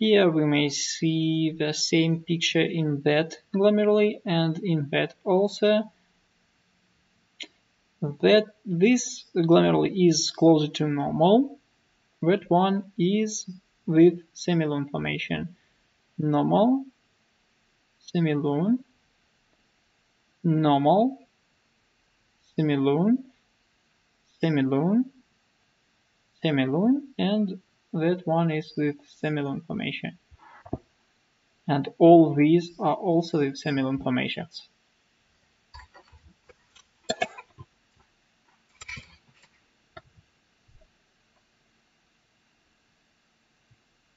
Here we may see the same picture in that glomeruli and in that also. That this glomeruli is closer to normal. That one is with semi-lune formation. Normal, semi-lune, normal, semi-lune, semi-lune, semi-lune, and that one is with semi-lune formation. And all these are also with semi-lune formations.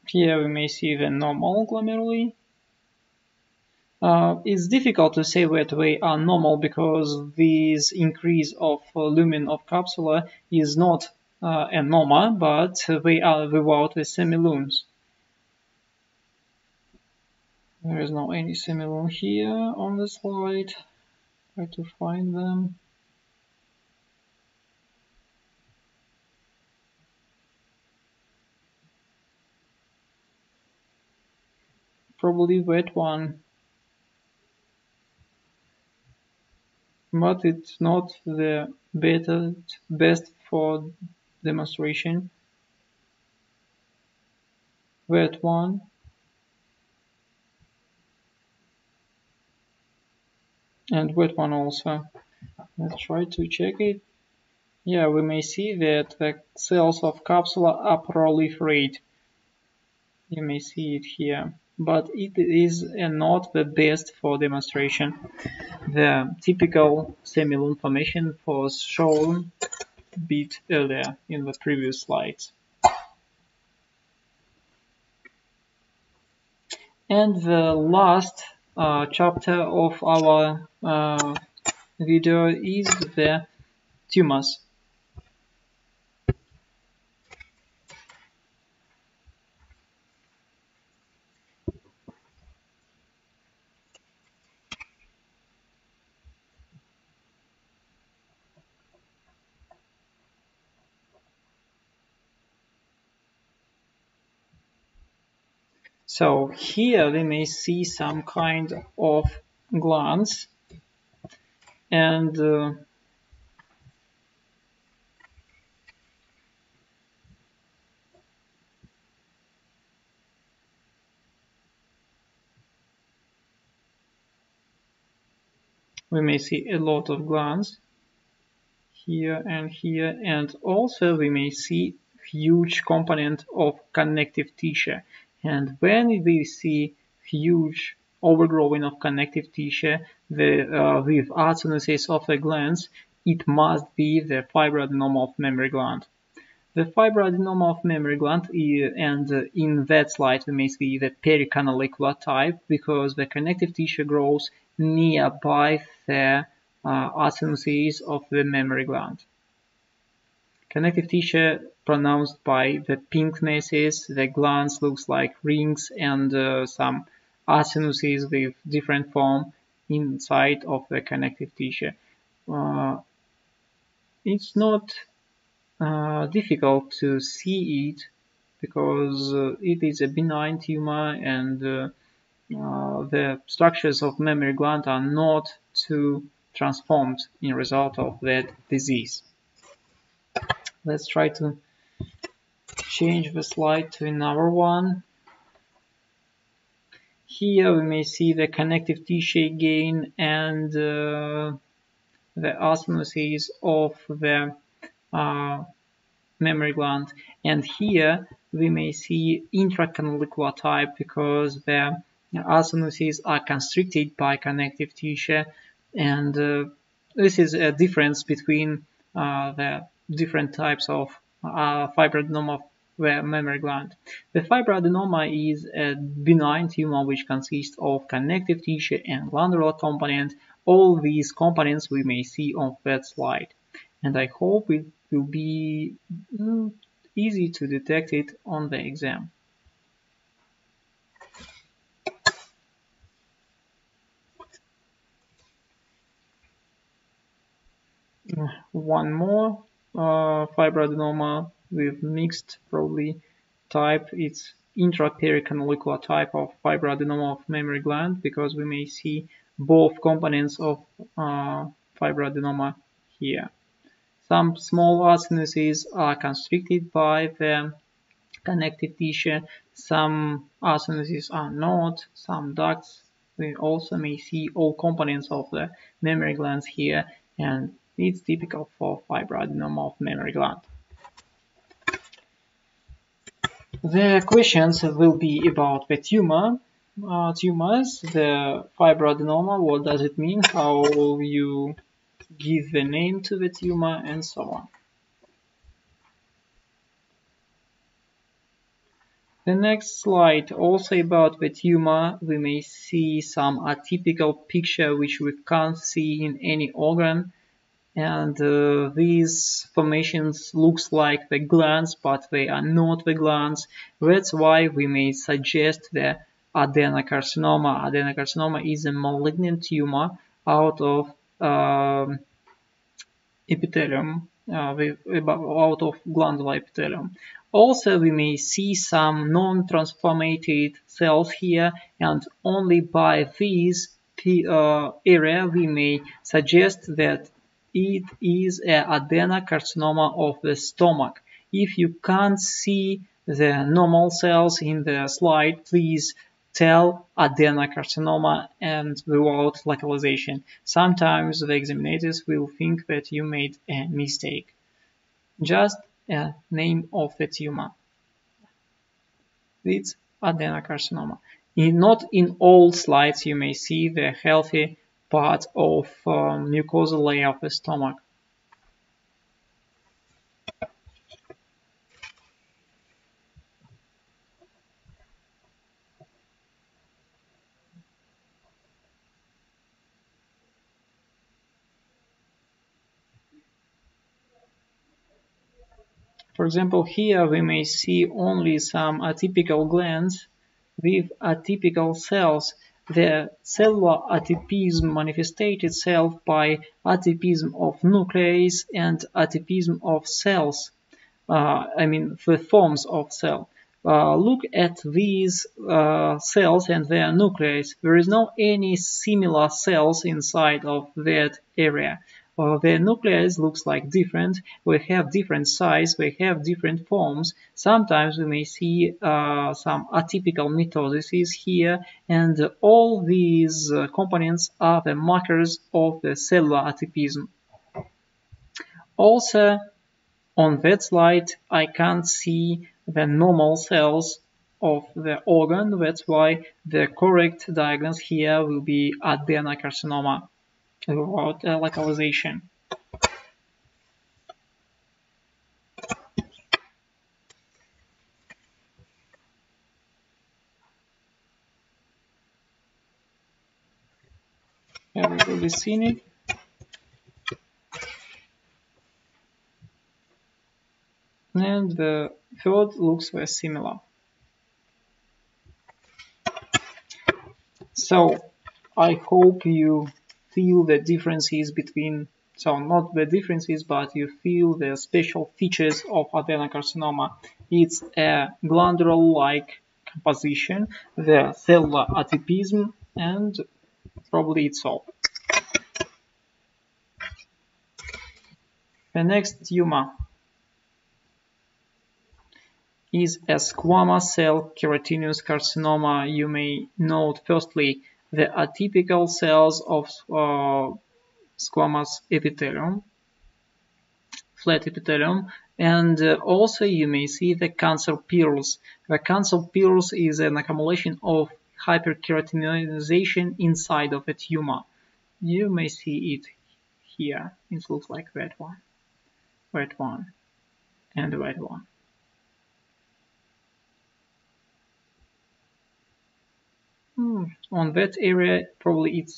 Here we may see the normal glomeruli. Uh, it's difficult to say that they are normal because this increase of uh, lumen of capsula is not uh, and normal, but we are without the semi-lunes. There is no any semi-lune here on the slide. Try to find them. Probably that one. But it's not the better best for demonstration that one and wet one also. Let's try to check it. Yeah, we may see that the cells of capsula are proliferate. You may see it here, but it is not the best for demonstration. The typical semi-lumen formation was shown bit earlier in the previous slides. And the last uh, chapter of our uh, video is the tumors. So here we may see some kind of glands and uh, we may see a lot of glands here and here and also we may see huge component of connective tissue and when we see huge overgrowing of connective tissue the, uh, with atenosis of the glands, it must be the fibroadenoma of mammary gland. The fibroadenoma of mammary gland and in that slide we may see the pericanalicular type because the connective tissue grows nearby the uh, of the mammary gland. Connective tissue pronounced by the pinknesses, the glands looks like rings and uh, some acinuses with different form inside of the connective tissue. Uh, it's not uh, difficult to see it because uh, it is a benign tumor and uh, uh, the structures of mammary gland are not too transformed in result of that disease let's try to change the slide to another one. Here we may see the connective tissue again and uh, the osmosis of the uh, mammary gland. And here we may see intracanalicular type because the osmosis are constricted by connective tissue. And uh, this is a difference between uh, the different types of uh, fibroadenoma of the mammary gland. The fibroadenoma is a benign tumor which consists of connective tissue and glandular component. All these components we may see on that slide. And I hope it will be mm, easy to detect it on the exam. One more uh, fibroadenoma with mixed probably type. It's intrapericanalicular type of fibroadenoma of mammary gland because we may see both components of uh, fibroadenoma here. Some small acinuses are constricted by the connective tissue, some acinuses are not, some ducts. We also may see all components of the mammary glands here and it's typical for fibroadenoma of mammary gland. The questions will be about the tumor, uh, tumors, the fibroadenoma, what does it mean, how will you give the name to the tumor, and so on. The next slide also about the tumor, we may see some atypical picture which we can't see in any organ and uh, these formations looks like the glands but they are not the glands that's why we may suggest the adenocarcinoma. Adenocarcinoma is a malignant tumor out of um, epithelium uh, out of glandular epithelium. Also we may see some non-transformated cells here and only by this uh, area we may suggest that it is an adenocarcinoma of the stomach. If you can't see the normal cells in the slide, please tell adenocarcinoma and without localization. Sometimes the examiners will think that you made a mistake. Just a name of the tumor. It's adenocarcinoma. In, not in all slides you may see the healthy part of um, mucosal layer of the stomach. For example, here we may see only some atypical glands with atypical cells. The cellular atypism manifested itself by atypism of nucleus and atypism of cells. Uh, I mean, the forms of cell. Uh, look at these uh, cells and their nucleus. There is no any similar cells inside of that area. The nucleus looks like different, we have different size, we have different forms. Sometimes we may see uh, some atypical mitosis here, and all these uh, components are the markers of the cellular atypism. Also, on that slide, I can't see the normal cells of the organ, that's why the correct diagnosis here will be adenocarcinoma about uh, localization. We will it. And the third looks very similar. So I hope you feel the differences between, so not the differences, but you feel the special features of adenocarcinoma. It's a glandular-like composition, the cellular atypism, and probably it's all. The next tumor is a squamous cell keratinous carcinoma. You may note firstly the atypical cells of uh, squamous epithelium, flat epithelium, and uh, also you may see the cancer pearls. The cancer pearls is an accumulation of hyperkeratinization inside of a tumor. You may see it here. It looks like that one, that one, and that one. Hmm, on that area probably it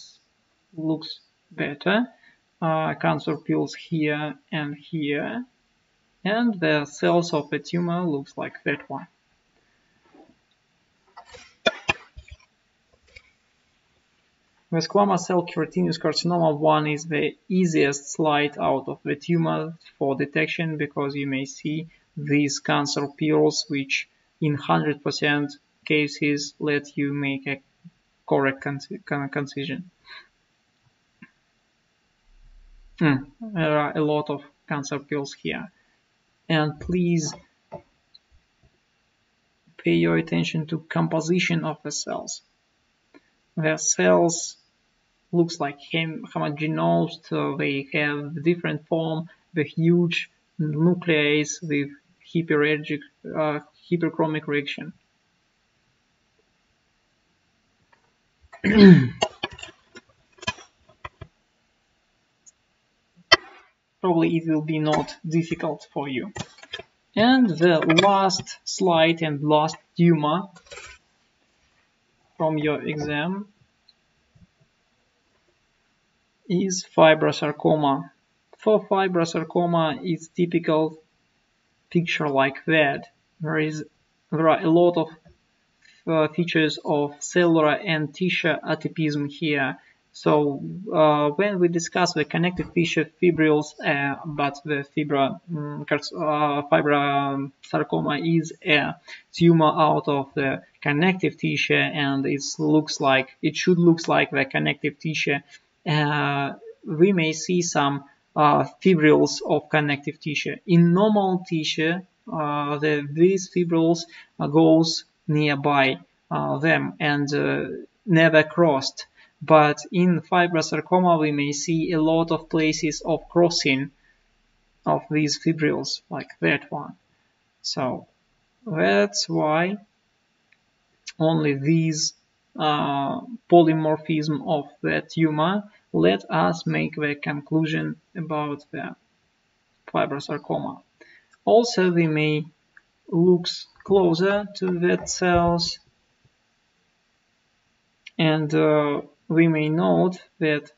looks better. Uh, cancer pearls here and here and the cells of the tumor looks like that one. The squamous cell keratinous carcinoma one is the easiest slide out of the tumor for detection because you may see these cancer pearls which in 100% cases let you make a correct concision. Mm, there are a lot of cancer pearls here. And please pay your attention to composition of the cells. The cells looks like homogeneous, so they have different form, the huge nucleus with hyperergic, uh, hyperchromic reaction. [CLEARS THROAT] Probably it will be not difficult for you. And the last slide and last Duma from your exam is fibrosarcoma. For fibrosarcoma, it's typical picture like that. There is there are a lot of uh, features of cellular and tissue atypism here. So uh, when we discuss the connective tissue fibrils, uh, but the fibra, um, uh, sarcoma is a tumor out of the connective tissue, and it looks like it should looks like the connective tissue. Uh, we may see some uh, fibrils of connective tissue. In normal tissue, the, these fibrils goes nearby uh, them and uh, never crossed. But in fibrosarcoma, we may see a lot of places of crossing of these fibrils, like that one. So that's why only these uh, polymorphism of the tumor let us make the conclusion about the fibrosarcoma. Also, we may look closer to that cells and uh, we may note that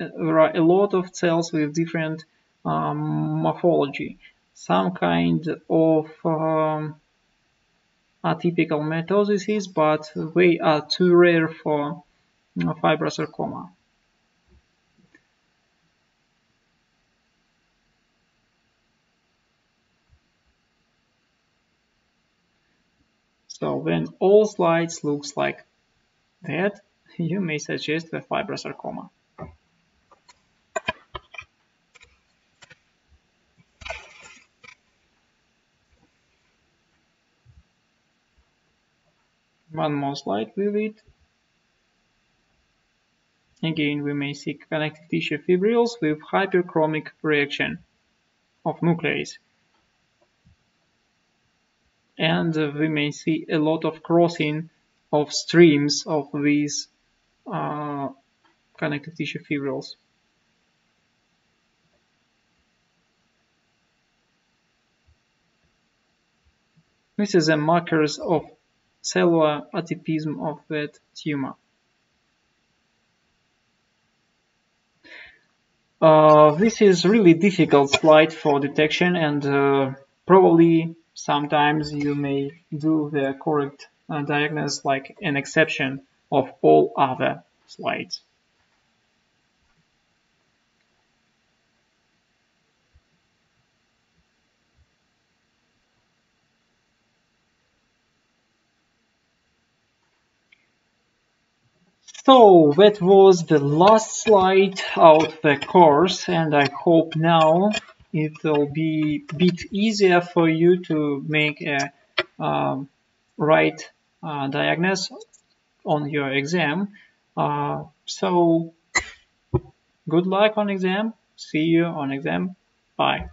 uh, there are a lot of cells with different um, morphology. Some kind of um, atypical mitosis, but they are too rare for uh, fibrosarcoma. So when all slides looks like that, [LAUGHS] you may suggest the fibrosarcoma. One more slide with it. Again, we may see connective tissue fibrils with hyperchromic reaction of nuclease. And we may see a lot of crossing of streams of these uh, connective tissue fibrils. This is a markers of cellular atypism of that tumor. Uh, this is really difficult slide for detection and uh, probably sometimes you may do the correct uh, diagnosis like an exception of all other slides. So that was the last slide of the course and I hope now it will be a bit easier for you to make a um, right uh, diagnosis on your exam. Uh, so good luck on exam. See you on exam. Bye.